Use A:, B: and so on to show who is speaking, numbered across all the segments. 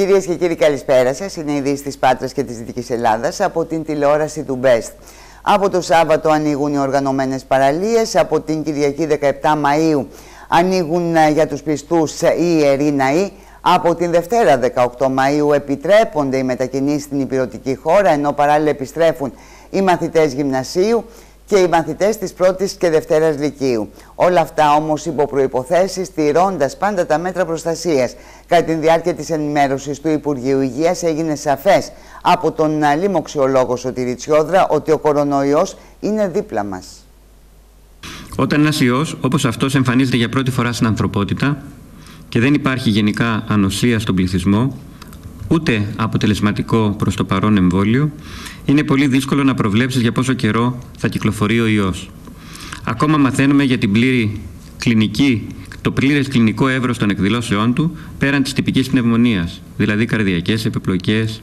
A: Κυρίες και κύριοι καλησπέρα σας. Είναι ειδήσει της Πάτρας και της Δυτικής Ελλάδας από την τηλεόραση του Best. Από το Σάββατο ανοίγουν οι οργανωμένες παραλίες. Από την Κυριακή 17 Μαΐου ανοίγουν ε, για τους πιστούς ε, οι ιεροί ναοί. Από την Δευτέρα 18 Μαΐου επιτρέπονται οι μετακινήσεις στην υπηρετική χώρα ενώ παράλληλα επιστρέφουν οι μαθητές γυμνασίου και οι μαθητές της πρώτης και δευτέρας λυκείου. Όλα αυτά όμως υπό προϋποθέσεις στηρώντα πάντα τα μέτρα προστασίας. Κατά τη διάρκεια της ενημέρωσης του Υπουργείου Υγείας έγινε σαφές από τον λοιμοξιολόγο Σωτήρη Τσιόδρα ότι ο κορονοϊός είναι δίπλα μας.
B: Όταν ένας ιός όπως αυτός εμφανίζεται για πρώτη φορά στην ανθρωπότητα και δεν υπάρχει γενικά ανοσία στον πληθυσμό, ούτε αποτελεσματικό προς το παρόν εμβόλιο, είναι πολύ δύσκολο να προβλέψεις για πόσο καιρό θα κυκλοφορεί ο ιός. Ακόμα μαθαίνουμε για την πλήρη κλινική, το πλήρες κλινικό εύρος των εκδηλώσεών του πέραν της τυπικής πνευμονίας, δηλαδή καρδιακές επιπλοκές,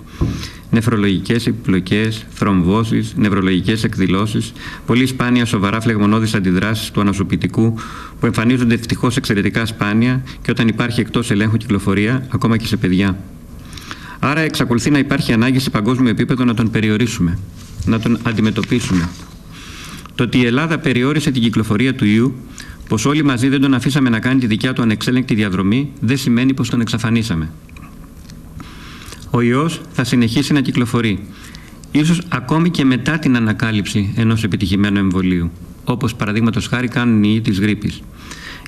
B: νεφρολογικές επιπλοκές, θρομβώσεις, νευρολογικές εκδηλώσεις, πολύ σπάνια σοβαρά φλεγμονώδεις αντιδράσεις του ανασωπητικού που εμφανίζονται ευτυχώς εξαιρετικά σπάνια και όταν υπάρχει εκτός ελέγχου κυκλοφορία, ακόμα και σε παιδιά. Άρα εξακολουθεί να υπάρχει ανάγκη σε παγκόσμιο επίπεδο να τον περιορίσουμε, να τον αντιμετωπίσουμε. Το ότι η Ελλάδα περιόρισε την κυκλοφορία του ιού, πως όλοι μαζί δεν τον αφήσαμε να κάνει τη δικιά του ανεξέλεγκτη διαδρομή, δεν σημαίνει πως τον εξαφανίσαμε. Ο ιός θα συνεχίσει να κυκλοφορεί, ίσως ακόμη και μετά την ανακάλυψη ενός επιτυχημένου εμβολίου, όπως παραδείγματος χάρη κάνουν οι ιοί της γρήπης.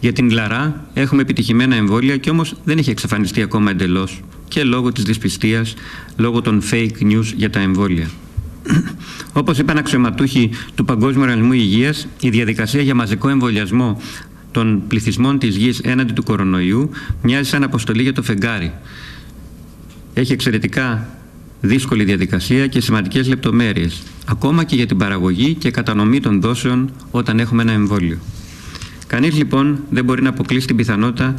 B: Για την Λαρά έχουμε επιτυχημένα εμβόλια και όμως δεν έχει εξαφανιστεί ακόμα εντελώς και λόγω της δυσπιστίας, λόγω των fake news για τα εμβόλια. Όπως είπαν αξιωματούχοι του Παγκόσμιου Οργανισμού Υγείας, η διαδικασία για μαζικό εμβολιασμό των πληθυσμών της γης έναντι του κορονοϊού μοιάζει σαν αποστολή για το φεγγάρι. Έχει εξαιρετικά δύσκολη διαδικασία και σημαντικές λεπτομέρειες, ακόμα και για την παραγωγή και κατανομή των δόσεων όταν έχουμε ένα εμβόλιο. Κανείς λοιπόν δεν μπορεί να αποκλείσει την πιθανότητα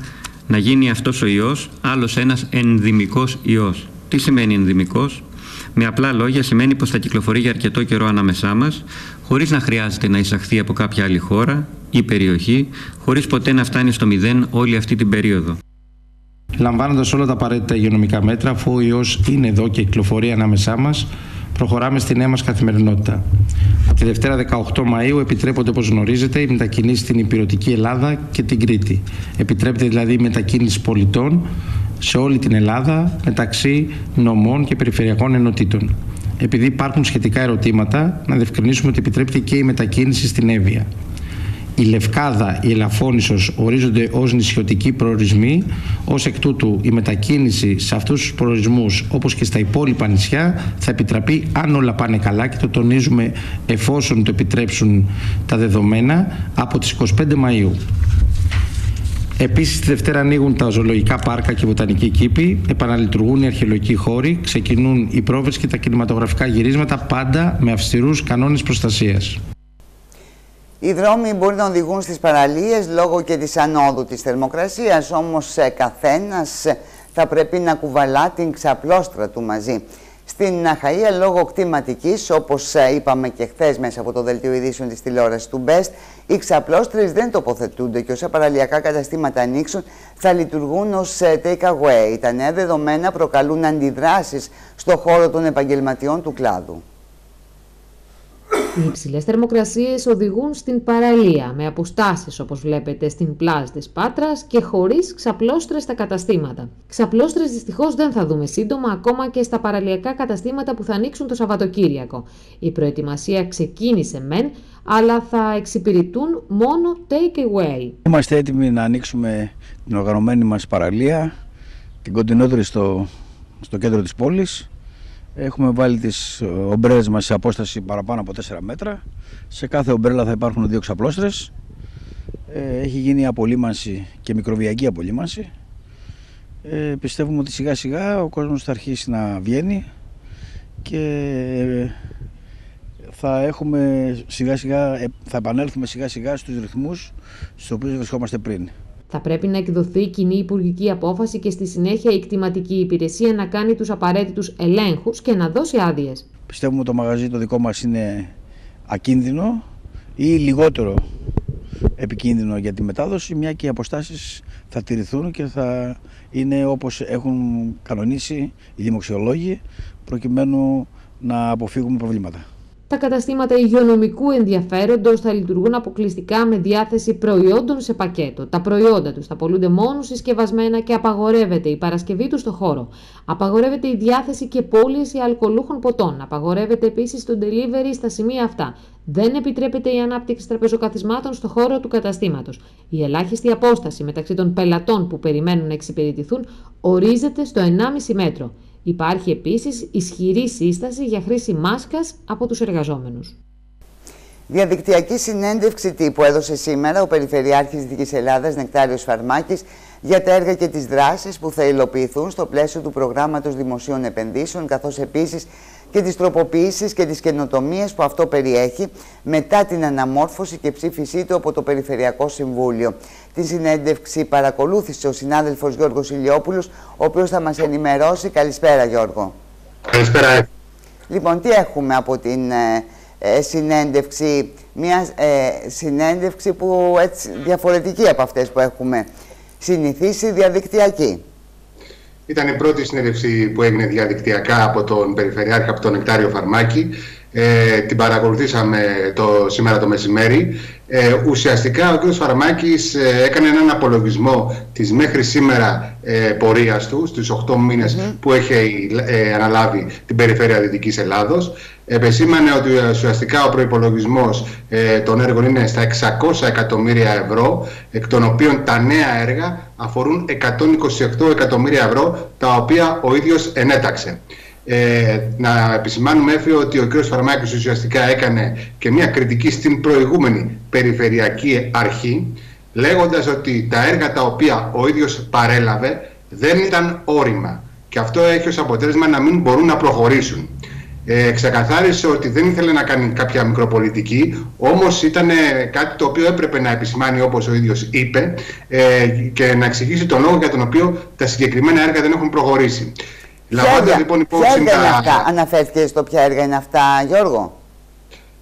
B: να γίνει αυτός ο ιός άλλος ένας ενδυμικός ιός. Τι σημαίνει ενδυμικός; Με απλά λόγια σημαίνει πως θα κυκλοφορεί για αρκετό καιρό ανάμεσά μας, χωρίς να χρειάζεται να εισαχθεί από κάποια άλλη χώρα ή περιοχή, χωρίς ποτέ να φτάνει στο μηδέν όλη αυτή την περίοδο.
C: Λαμβάνοντας όλα τα απαραίτητα υγειονομικά μέτρα, αφού ο ιός είναι εδώ και κυκλοφορεί ανάμεσά μας, προχωράμε στη νέα μας καθημερινότητα. Από τη Δευτέρα 18 Μαου επιτρέπονται, όπως γνωρίζετε, οι μετακινήσεις στην υπηρετική Ελλάδα και την Κρήτη. Επιτρέπεται δηλαδή η μετακίνηση πολιτών σε όλη την Ελλάδα μεταξύ νομών και περιφερειακών ενωτήτων. Επειδή υπάρχουν σχετικά ερωτήματα, να διευκρινίσουμε ότι επιτρέπεται και η μετακίνηση στην Εύβοια η Λευκάδα, η Ελαφώνησος ορίζονται ως νησιωτικοί προορισμοί. Ως εκ τούτου η μετακίνηση σε αυτούς τους προορισμούς όπως και στα υπόλοιπα νησιά θα επιτραπεί αν όλα πάνε καλά και το τονίζουμε εφόσον το επιτρέψουν τα δεδομένα από τις 25 Μαΐου. Επίσης, τη Δευτέρα ανοίγουν τα ζωολογικά πάρκα και οι βοτανικοί κήποι, επαναλειτουργούν οι αρχαιολογικοί χώροι, ξεκινούν οι πρόβες και τα κινηματογραφικά γυρίσματα, πάντα με αυστηρούς κανόνες προστασίας.
A: Οι δρόμοι μπορεί να οδηγούν στις παραλίες λόγω και της ανόδου της θερμοκρασίας, όμως καθένας θα πρέπει να κουβαλά την ξαπλώστρα του μαζί. Στην Αχαΐα λόγω κτηματικής, όπως είπαμε και χθες μέσα από το δελτίο ειδήσεων της τηλεόρασης του Best, οι ξαπλώστρες δεν τοποθετούνται και όσα παραλιακά καταστήματα ανοίξουν θα λειτουργούν ως take away. Τα νέα δεδομένα προκαλούν αντιδράσεις στο χώρο των επαγγελματιών του κλάδου.
D: Οι υψηλές θερμοκρασίες οδηγούν στην παραλία, με αποστάσεις όπως βλέπετε στην πλάζ της Πάτρας και χωρίς ξαπλώστρες στα καταστήματα. Ξαπλώστρες δυστυχώς δεν θα δούμε σύντομα ακόμα και στα παραλιακά καταστήματα που θα ανοίξουν το Σαββατοκύριακο. Η προετοιμασία ξεκίνησε μεν, αλλά θα εξυπηρετούν μόνο take away.
E: Είμαστε έτοιμοι να ανοίξουμε την οργανωμένη μας παραλία, την κοντινότερη στο, στο κέντρο της πόλης Έχουμε βάλει τις ομπρέλες μας σε απόσταση παραπάνω από 4 μέτρα. Σε κάθε ομπρέλα θα υπάρχουν δύο ξαπλώστρες. Ε, έχει γίνει απολύμανση και μικροβιακή απολύμανση. Ε, πιστεύουμε ότι σιγά σιγά ο κόσμος θα αρχίσει να βγαίνει και ε, θα έχουμε σιγά σιγά, θα επανέλθουμε σιγά σιγά στους ρυθμούς στους οποίους βρισκόμαστε πριν.
D: Θα πρέπει να εκδοθεί κοινή υπουργική απόφαση και στη συνέχεια η κτηματική υπηρεσία να κάνει τους απαραίτητους ελέγχους και να δώσει άδειες.
E: Πιστεύουμε ότι το μαγαζί το δικό μας είναι ακίνδυνο ή λιγότερο επικίνδυνο για τη μετάδοση, μια και οι αποστάσεις θα τηρηθούν και θα είναι όπως έχουν κανονίσει οι δημοξιολόγοι προκειμένου να αποφύγουμε προβλήματα.
D: Τα καταστήματα υγειονομικού ενδιαφέροντος θα λειτουργούν αποκλειστικά με διάθεση προϊόντων σε πακέτο. Τα προϊόντα τους θα πολλούνται μόνο συσκευασμένα και απαγορεύεται η παρασκευή τους στο χώρο. Απαγορεύεται η διάθεση και πώληση αλκοολούχων ποτών. Απαγορεύεται επίσης το delivery στα σημεία αυτά. Δεν επιτρέπεται η ανάπτυξη τραπεζοκαθισμάτων στο χώρο του καταστήματος. Η ελάχιστη απόσταση μεταξύ των πελατών που περιμένουν να εξυπηρετηθούν ορίζεται στο 1,5 μέτρο. Υπάρχει επίσης ισχυρή σύσταση για χρήση μάσκας από τους εργαζόμενους.
A: Διαδικτυακή συνέντευξη τύπου έδωσε σήμερα ο Περιφερειάρχης Δυτικής Ελλάδας Νεκτάριος Φαρμάκης για τα έργα και τις δράσεις που θα υλοποιηθούν στο πλαίσιο του προγράμματος δημοσίων επενδύσεων καθώς επίσης και τις τροποποιήσεις και τις καινοτομίες που αυτό περιέχει μετά την αναμόρφωση και ψήφισή του από το Περιφερειακό Συμβούλιο. Τη συνέντευξη παρακολούθησε ο συνάδελφος Γιώργος Ηλιόπουλος, ο οποίος θα μας ενημερώσει. Καλησπέρα Γιώργο.
F: Καλησπέρα.
A: Λοιπόν, τι έχουμε από την ε, ε, συνέντευξη, μια ε, συνέντευξη που έτσι διαφορετική από αυτές που έχουμε συνηθίσει διαδικτυακή.
F: Ήταν η πρώτη συνέντευξη που έγινε διαδικτυακά από τον Περιφερειάρχη, από τον Νεκτάριο Φαρμάκη. Ε, την παρακολουθήσαμε το, σήμερα το μεσημέρι. Ε, ουσιαστικά ο κ. Φαρμάκης ε, έκανε έναν απολογισμό της μέχρι σήμερα ε, πορείας του στους 8 μήνες που έχει ε, αναλάβει την περιφέρεια Δυτικής Ελλάδος. Επεσήμανε ότι ουσιαστικά ο προϋπολογισμός ε, των έργων είναι στα 600 εκατομμύρια ευρώ, εκ των οποίων τα νέα έργα αφορούν 128 εκατομμύρια ευρώ, τα οποία ο ίδιος ενέταξε. Ε, να επισημάνουμε έφυγε ότι ο κ. Φαρμάκης ουσιαστικά έκανε και μια κριτική στην προηγούμενη περιφερειακή αρχή λέγοντας ότι τα έργα τα οποία ο ίδιος παρέλαβε δεν ήταν όρημα και αυτό έχει ως αποτέλεσμα να μην μπορούν να προχωρήσουν. Ε, ξεκαθάρισε ότι δεν ήθελε να κάνει κάποια μικροπολιτική, όμως ήταν κάτι το οποίο έπρεπε να επισημάνει όπως ο ίδιος είπε ε, και να εξηγήσει τον λόγο για τον οποίο τα συγκεκριμένα έργα δεν έχουν προχωρήσει.
A: Λαμβάνοντα λοιπόν υπόψη. Ποια έργα είναι αυτά, αναφέρθηκε στο ποια έργα είναι αυτά, Γιώργο.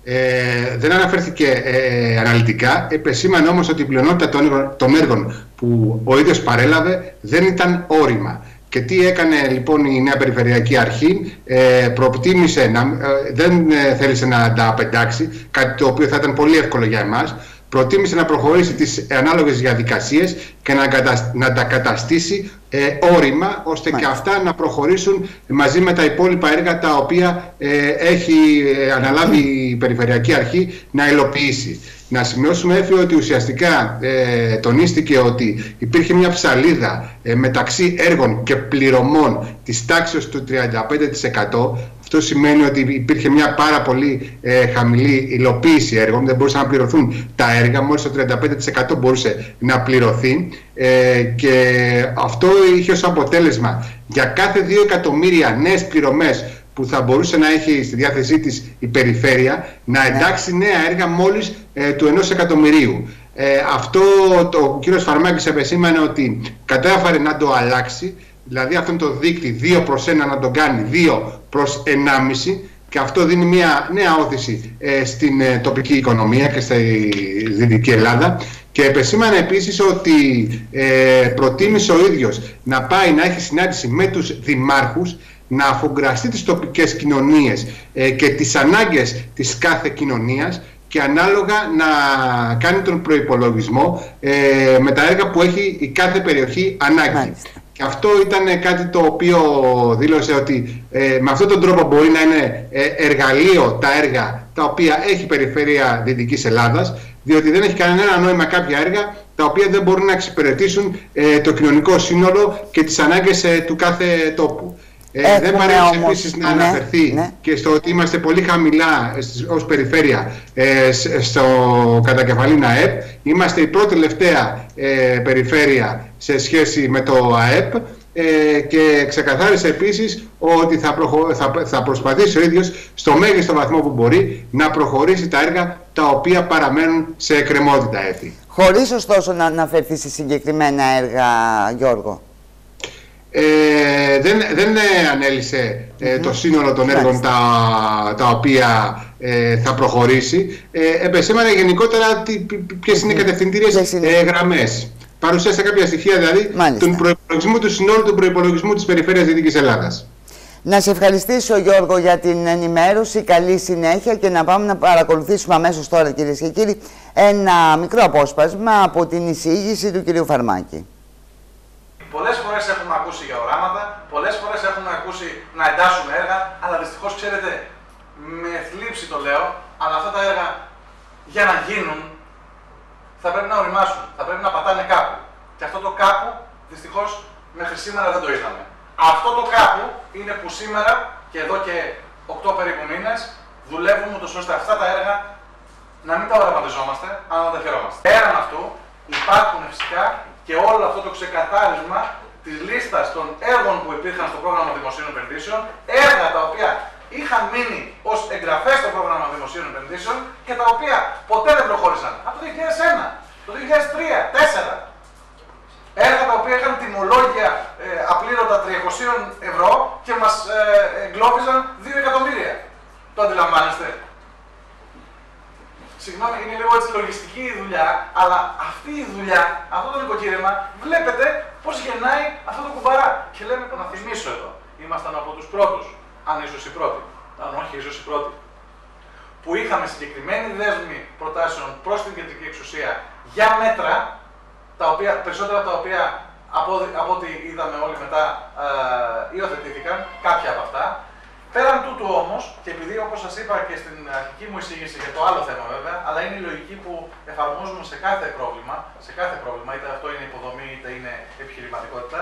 F: Ε, δεν αναφέρθηκε ε, αναλυτικά. Επεσήμανε όμως ότι η πλειονότητα των, των έργων που ο ίδιος παρέλαβε δεν ήταν όρημα. Και τι έκανε λοιπόν η νέα Περιφερειακή Αρχή, ε, προτίμησε να, ε, δεν ε, θέλησε να τα απεντάξει, κάτι το οποίο θα ήταν πολύ εύκολο για εμάς, προτίμησε να προχωρήσει τις ανάλογες διαδικασίες και να, να τα καταστήσει ε, όρημα ώστε και αυτά να προχωρήσουν μαζί με τα υπόλοιπα έργα τα οποία ε, έχει ε, αναλάβει η Περιφερειακή Αρχή να υλοποιήσει. Να σημειώσουμε έφυγε ότι ουσιαστικά ε, τονίστηκε ότι υπήρχε μια ψαλίδα ε, μεταξύ έργων και πληρωμών της τάξης του 35%. Αυτό σημαίνει ότι υπήρχε μια πάρα πολύ ε, χαμηλή υλοποίηση έργων, δεν μπορούσαν να πληρωθούν τα έργα, μόλις το 35% μπορούσε να πληρωθεί ε, και αυτό είχε ως αποτέλεσμα για κάθε 2 εκατομμύρια νέες πληρωμές που θα μπορούσε να έχει στη διάθεσή της η περιφέρεια να ναι. εντάξει νέα έργα μόλις ε, του ενός εκατομμυρίου. Ε, αυτό το, ο κύριος Φαρμάκης επεσήμανε ότι κατάφερε να το αλλάξει, δηλαδή αυτό το δίκτυ 2 προς 1 να το κάνει 2 προς 1,5 και αυτό δίνει μια νέα όθηση ε, στην ε, τοπική οικονομία και στη Δυτική Ελλάδα και επεσήμανε επίσης ότι ε, προτίμησε ο ίδιος να πάει να έχει συνάντηση με τους δημάρχους να αφογκραστεί τις τοπικές κοινωνίες ε, και τις ανάγκες της κάθε κοινωνίας και ανάλογα να κάνει τον προϋπολογισμό ε, με τα έργα που έχει η κάθε περιοχή ανάγκη. Και αυτό ήταν κάτι το οποίο δήλωσε ότι ε, με αυτόν τον τρόπο μπορεί να είναι ε, εργαλείο τα έργα τα οποία έχει η Περιφέρεια Δυτικής Ελλάδας, διότι δεν έχει κανένα νόημα κάποια έργα τα οποία δεν μπορούν να εξυπηρετήσουν το κοινωνικό σύνολο και τις ανάγκες του κάθε τόπου. Ε, δεν παρέμβει επίσης να ναι, αναφερθεί ναι. και στο ότι είμαστε πολύ χαμηλά ως περιφέρεια ε, στο κατακεφαλήν ΑΕΠ. Είμαστε η πρώτη τελευταία ε, περιφέρεια σε σχέση με το ΑΕΠ ε, και ξεκαθάρισε επίσης ότι θα, θα, θα προσπαθήσει ο ίδιος στο μέγιστο βαθμό που μπορεί να προχωρήσει τα έργα τα οποία παραμένουν σε εκκρεμότητα έθι.
A: Χωρίς ωστόσο να αναφερθεί σε συγκεκριμένα έργα, Γιώργο;
F: ε, δεν, δεν ανέλησε το σύνολο των έργων τα, τα οποία θα προχωρήσει. Ε, επεσήμανε γενικότερα ποιες είναι οι κατευθυντήριες γραμμές. Παρουσίασε κάποια στοιχεία δηλαδή Μάλιστα. τον προπολογισμό του συνόλου του προπολογισμού της Περιφέρειας Δυτικής Ελλάδας.
A: Να σε ευχαριστήσω Γιώργο για την ενημέρωση, καλή συνέχεια και να πάμε να παρακολουθήσουμε αμέσως τώρα κυρίες και κύριοι ένα μικρό απόσπασμα από την εισήγηση του κυρίου Φαρμάκη.
G: Πολλές φορές έχουμε ακούσει για οράματα, πολλές φορές έχουμε ακούσει να εντάσσουμε έργα, αλλά δυστυχώς ξέρετε, με θλίψη το λέω, αλλά αυτά τα έργα για να γίνουν θα πρέπει να οριμάσουν, θα πρέπει να πατάνε κάπου. Και αυτό το κάπου δυστυχώς μέχρι σήμερα δεν το είδαμε. Αυτό το κάπου είναι που σήμερα και εδώ και 8 περίπου μήνες δουλεύουμε ούτως ώστε αυτά τα έργα να μην τα οραματιζόμαστε, αλλά να τα χαιρόμαστε. Πέραν αυτού υπάρχουν φυσικά και όλο αυτό το ξεκαθάρισμα της λίστας των έργων που υπήρχαν στο πρόγραμμα δημοσίων επενδύσεων, έργα τα οποία είχαν μείνει ως εγγραφές στο πρόγραμμα δημοσίων επενδύσεων και τα οποία ποτέ δεν προχώρησαν. Από το 2001, το 2003, 2004. Έργα τα οποία είχαν τιμολόγια ε, απλήρωτα 300 ευρώ και μας ε, εγκλώβιζαν 2 εκατομμύρια. Το αντιλαμβάνεστε. Συγγνώμη, είναι λίγο έτσι λογιστική η δουλειά, αλλά αυτή η δουλειά, αυτό το νοικοκύρεμα, βλέπετε πώς γεννάει αυτό το κουμπαρά. Και λέμε, να θυμίσω εδώ, ήμασταν από τους πρώτους, αν ίσω οι πρώτοι, αν όχι ίσω οι πρώτοι, που είχαμε συγκεκριμένη δέσμη προτάσεων προς την κεντρική εξουσία για μέτρα, τα οποία, περισσότερα από τα οποία από, από ό,τι είδαμε όλοι μετά ε, υιοθετήθηκαν, κάποια από αυτά, Πέραν τούτου όμως, και επειδή όπως σας είπα και στην αρχική μου εισήγηση για το άλλο θέμα βέβαια, αλλά είναι η λογική που εφαρμόζουμε σε κάθε πρόβλημα, σε κάθε πρόβλημα, είτε αυτό είναι υποδομή είτε είναι επιχειρηματικότητα,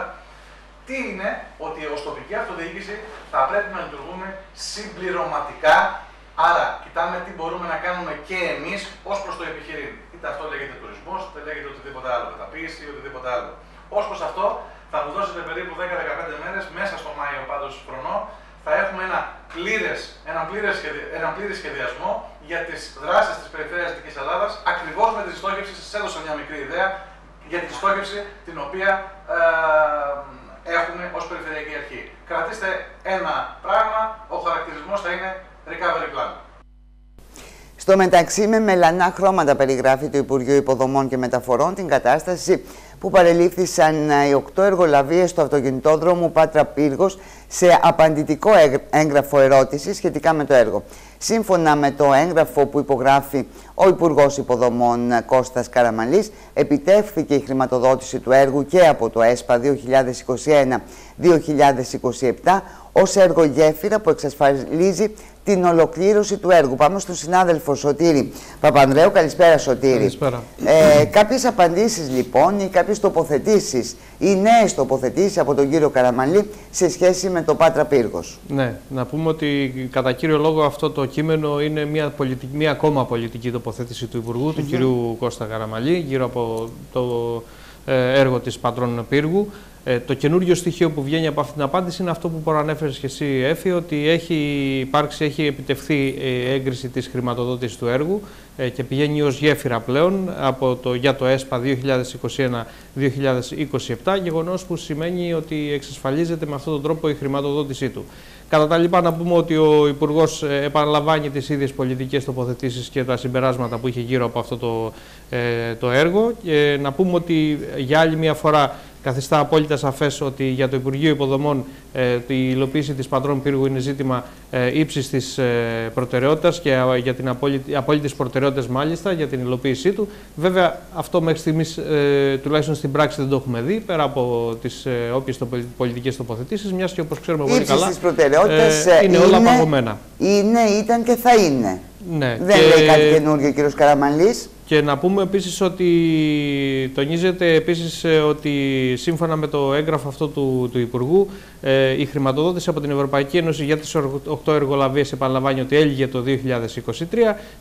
G: τι είναι ότι ως τοπική αυτοδιοίκηση θα πρέπει να λειτουργούμε συμπληρωματικά. Άρα, κοιτάμε τι μπορούμε να κάνουμε και εμείς ως προς το επιχειρήν. Είτε αυτό λέγεται τουρισμός, είτε λέγεται οτιδήποτε άλλο, μεταποίηση ή οτιδήποτε άλλο. Ω προς αυτό, θα μου δώσετε περίπου 10-15 μέρες μέσα στο Μάιο πάντως χρονό θα έχουμε ένα πλήρες, ένα πλήρες, ένα πλήρες σχεδιασμό για τις δράσεις της Περιφέρειας Δυτικής Ελλάδας, ακριβώς με τη στόχευση, σας έδωσα μια μικρή ιδέα, για τη στόχευση την οποία ε, έχουμε ως Περιφερειακή Αρχή. Κρατήστε ένα πράγμα, ο χαρακτηρισμός θα είναι recovery plan.
A: Στο μεταξύ, με μελανά χρώματα περιγράφει το Υπουργείο Υποδομών και Μεταφορών την κατάσταση που παρελήφθησαν οι οκτώ εργολαβίες του αυτοκινητόδρομου Πάτρα Πύργος σε απαντητικό έγγραφο ερώτησης σχετικά με το έργο. Σύμφωνα με το έγγραφο που υπογράφει ο Υπουργός Υποδομών Κώστας Καραμαλής, επιτεύχθηκε η χρηματοδότηση του έργου και από το ΕΣΠΑ 2021-2027 ως έργο γέφυρα που εξασφαλίζει την ολοκλήρωση του έργου. Πάμε στον συνάδελφο Σωτήρη Παπανδρέου. Καλησπέρα Σωτήρη.
H: Καλησπέρα.
A: Ε, κάποιες απαντήσεις λοιπόν ή κάποιες τοποθετήσεις ή νέες τοποθετήσεις από τον κύριο Καραμαλή σε σχέση με το Πάτρα Πύργος.
H: Ναι, να πούμε ότι κατά κύριο λόγο αυτό το κείμενο είναι μια, πολιτική, μια ακόμα πολιτική τοποθέτηση του Υπουργού, του κύριου Κώστα Καραμαλή, γύρω από το ε, έργο της Πατρών Πύργου. Ε, το καινούριο στοιχείο που βγαίνει από αυτή την απάντηση είναι αυτό που προανέφερες και εσύ, Έφη, ότι έχει υπάρξει, έχει επιτευχθεί ε, έγκριση της χρηματοδότησης του έργου ε, και πηγαίνει ως γέφυρα πλέον από το, για το ΕΣΠΑ 2021-2027, γεγονός που σημαίνει ότι εξασφαλίζεται με αυτόν τον τρόπο η χρηματοδότησή του. Κατά τα λοιπά, να πούμε ότι ο Υπουργός επαναλαμβάνει τις ίδιες πολιτικές τοποθετήσεις και τα συμπεράσματα που είχε γύρω από αυτό το, το έργο. Και να πούμε ότι για άλλη μια φορά καθιστά απόλυτα σαφές ότι για το Υπουργείο Υποδομών ε, η υλοποίηση της πατρών πύργου είναι ζήτημα ε, ύψης της ε, προτεραιότητας και ε, για την απόλυτη προτεραιότητας μάλιστα για την υλοποίησή του. Βέβαια, αυτό μέχρι στιγμής ε, τουλάχιστον στην πράξη δεν το έχουμε δει πέρα από τις ε, όποιες πολιτικές τοποθετήσεις, μιας και όπως ξέρουμε πολύ καλά.
A: Ε,
H: είναι, όλα παγωμένα.
A: Είναι, ήταν και θα είναι.
H: Ναι,
A: δεν και... λέει κάτι καινούργιο ο κ. Καραμαλής.
H: Και να πούμε επίσης ότι τονίζεται επίσης ε, ότι σύμφωνα με το έγγραφο αυτό του, του Υπουργού ε, η χρηματοδότηση από την Ευρωπαϊκή Ένωση για τις 8 εργολαβίες επαναλαμβάνει ότι έλυγε το 2023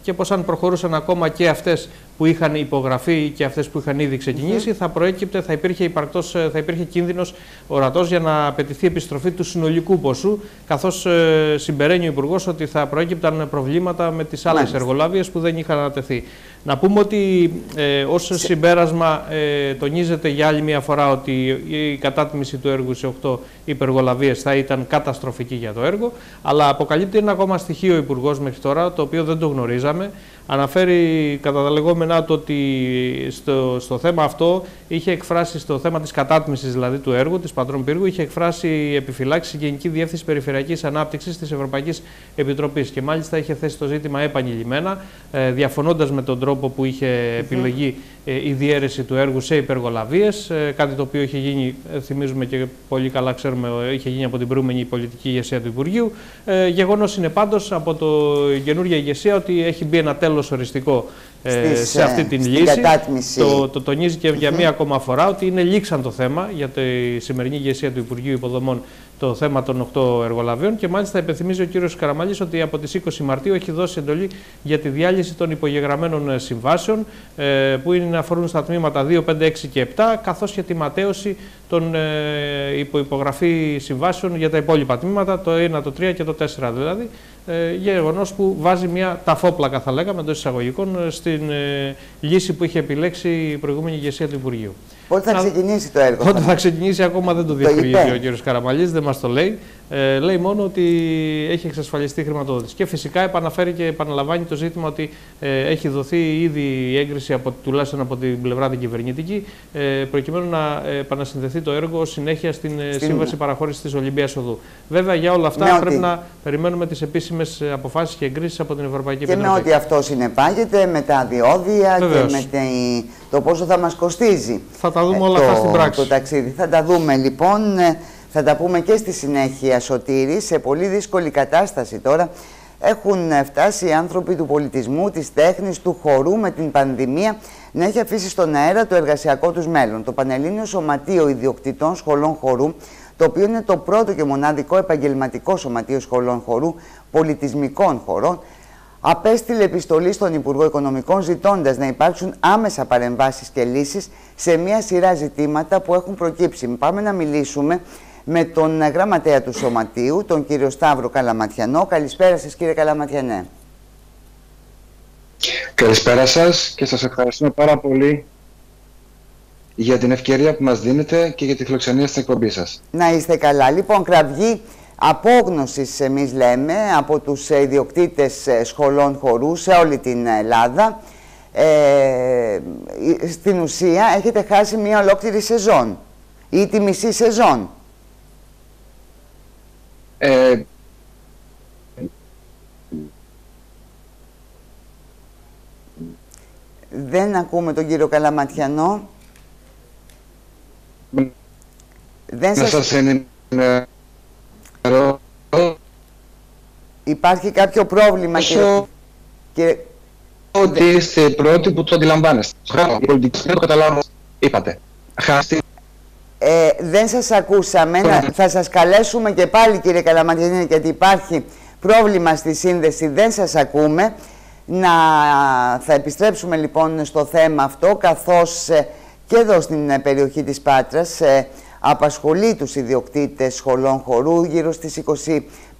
H: και πως αν προχωρούσαν ακόμα και αυτές που είχαν υπογραφεί και αυτές που είχαν ήδη ξεκινήσει θα προέκυπτε, θα υπήρχε, υπαρκτός, ε, θα υπήρχε κίνδυνος ορατός για να απαιτηθεί επιστροφή του συνολικού ποσού καθώς συμπεραίνει ο Υπουργός ότι θα προέκυπταν προβλήματα με τις άλλες εργολαβίες που δεν είχαν ανατεθεί. Να πούμε ότι ε, ως συμπέρασμα ε, τονίζεται για άλλη μια φορά ότι η κατάτμιση του έργου σε 8 υπεργολαβίες θα ήταν καταστροφική για το έργο, αλλά αποκαλύπτει ένα ακόμα στοιχείο ο Υπουργός μέχρι τώρα, το οποίο δεν το γνωρίζαμε, Αναφέρει κατά τα λεγόμενά του ότι στο, στο θέμα αυτό είχε εκφράσει, στο θέμα της κατάτμισης δηλαδή του έργου, της Πατρών Πύργου, είχε εκφράσει επιφυλάξεις η Γενική Διεύθυνση Περιφερειακής Ανάπτυξης της Ευρωπαϊκής Επιτροπής και μάλιστα είχε θέσει το ζήτημα επανειλημμένα, ε, διαφωνώντας με τον τρόπο που είχε επιλογή ε, η διαίρεση του έργου σε υπεργολαβίες, ε, κάτι το οποίο είχε γίνει, ε, θυμίζουμε και πολύ καλά ξέρουμε, είχε γίνει από την προηγούμενη πολιτική ηγεσία του Υπουργείου. Ε, γεγονός είναι πάντως από το καινούργια ηγεσία ότι έχει μπει ένα τέλος οριστικό Στις, σε αυτή την λύση. Το, το τονίζει και για μία ακόμα φορά ότι είναι λήξαν το θέμα για τη σημερινή ηγεσία του Υπουργείου Υποδομών το θέμα των 8 εργολαβίων και μάλιστα υπενθυμίζει ο κύριος Καραμαλής ότι από τις 20 Μαρτίου έχει δώσει εντολή για τη διάλυση των υπογεγραμμένων ε, συμβάσεων ε, που είναι αφορούν στα τμήματα 2, 5, 6 και 7 καθώς και τη ματέωση των ε, υποϋπογραφή συμβάσεων για τα υπόλοιπα τμήματα, το 1, το 3 και το 4 δηλαδή, ε, γεγονός που βάζει μια ταφόπλακα, θα λέγαμε, εντός εισαγωγικών, στην ε, λύση που είχε επιλέξει η προηγούμενη ηγεσία του Υπουργείου.
A: Πότε θα ξεκινήσει το έργο.
H: Πότε θα ξεκινήσει, ακόμα δεν το διευκρινίζει ο κ. Καραμαλής, δεν μας το λέει. Ε, λέει μόνο ότι έχει εξασφαλιστεί χρηματοδότηση. Και φυσικά επαναφέρει και επαναλαμβάνει το ζήτημα ότι ε, έχει δοθεί ήδη η έγκριση από, τουλάχιστον από την πλευρά την κυβερνητική ε, προκειμένου να επανασυνδεθεί το έργο συνέχεια στην, ε, στην... Σύμβαση Παραχώρησης της Ολυμπίας Οδού. Βέβαια για όλα αυτά ναι, πρέπει να περιμένουμε τις επίσημες αποφάσεις και εγκρίσεις από την Ευρωπαϊκή Επιτροπή.
A: Και με ό,τι αυτό συνεπάγεται, με τα διόδια Βεβαίως. και με το πόσο θα μας κοστίζει.
H: Θα τα δούμε όλα αυτά στην πράξη.
A: Το ταξίδι. Θα τα δούμε λοιπόν. Θα τα πούμε και στη συνέχεια, Σωτήρη, σε πολύ δύσκολη κατάσταση τώρα. Έχουν φτάσει οι άνθρωποι του πολιτισμού, της τέχνης, του χορού με την πανδημία να έχει αφήσει στον αέρα το εργασιακό τους μέλλον. Το Πανελλήνιο Σωματείο Ιδιοκτητών Σχολών Χορού, το οποίο είναι το πρώτο και μοναδικό επαγγελματικό σωματείο σχολών χορού, πολιτισμικών χωρών, απέστειλε επιστολή στον Υπουργό Οικονομικών ζητώντας να υπάρξουν άμεσα παρεμβάσεις και λύσεις σε μια σειρά ζητήματα που έχουν προκύψει. Πάμε να μιλήσουμε με τον γραμματέα του Σωματείου, τον κύριο Σταύρο Καλαματιανό. Καλησπέρα σας κύριε Καλαματιανέ.
I: Καλησπέρα σας και σας ευχαριστούμε πάρα πολύ για την ευκαιρία που μας δίνετε και για τη φιλοξενία στην εκπομπή σας.
A: Να είστε καλά. Λοιπόν, κραυγή απόγνωσης εμείς λέμε από τους ιδιοκτήτες σχολών χορού σε όλη την Ελλάδα. Ε, στην ουσία έχετε χάσει μια ολόκληρη σεζόν ή τη μισή σεζόν. Ε, δεν ακούμε τον κύριο Καλαματιανό.
I: Δεν σας... σας
A: Υπάρχει κάποιο πρόβλημα,
I: Όσο... κύριε... Ότι είστε πρώτοι που το αντιλαμβάνεστε. Η πολιτική δεν το καταλάβω, είπατε. Χάστη
A: ε, δεν σας ακούσαμε. θα σας καλέσουμε και πάλι κύριε Καλαματιανίνη γιατί υπάρχει πρόβλημα στη σύνδεση. Δεν σας ακούμε. Να, θα επιστρέψουμε λοιπόν στο θέμα αυτό καθώς ε, και εδώ στην ε, περιοχή της Πάτρας ε, απασχολεί τους ιδιοκτήτες σχολών χορού γύρω στις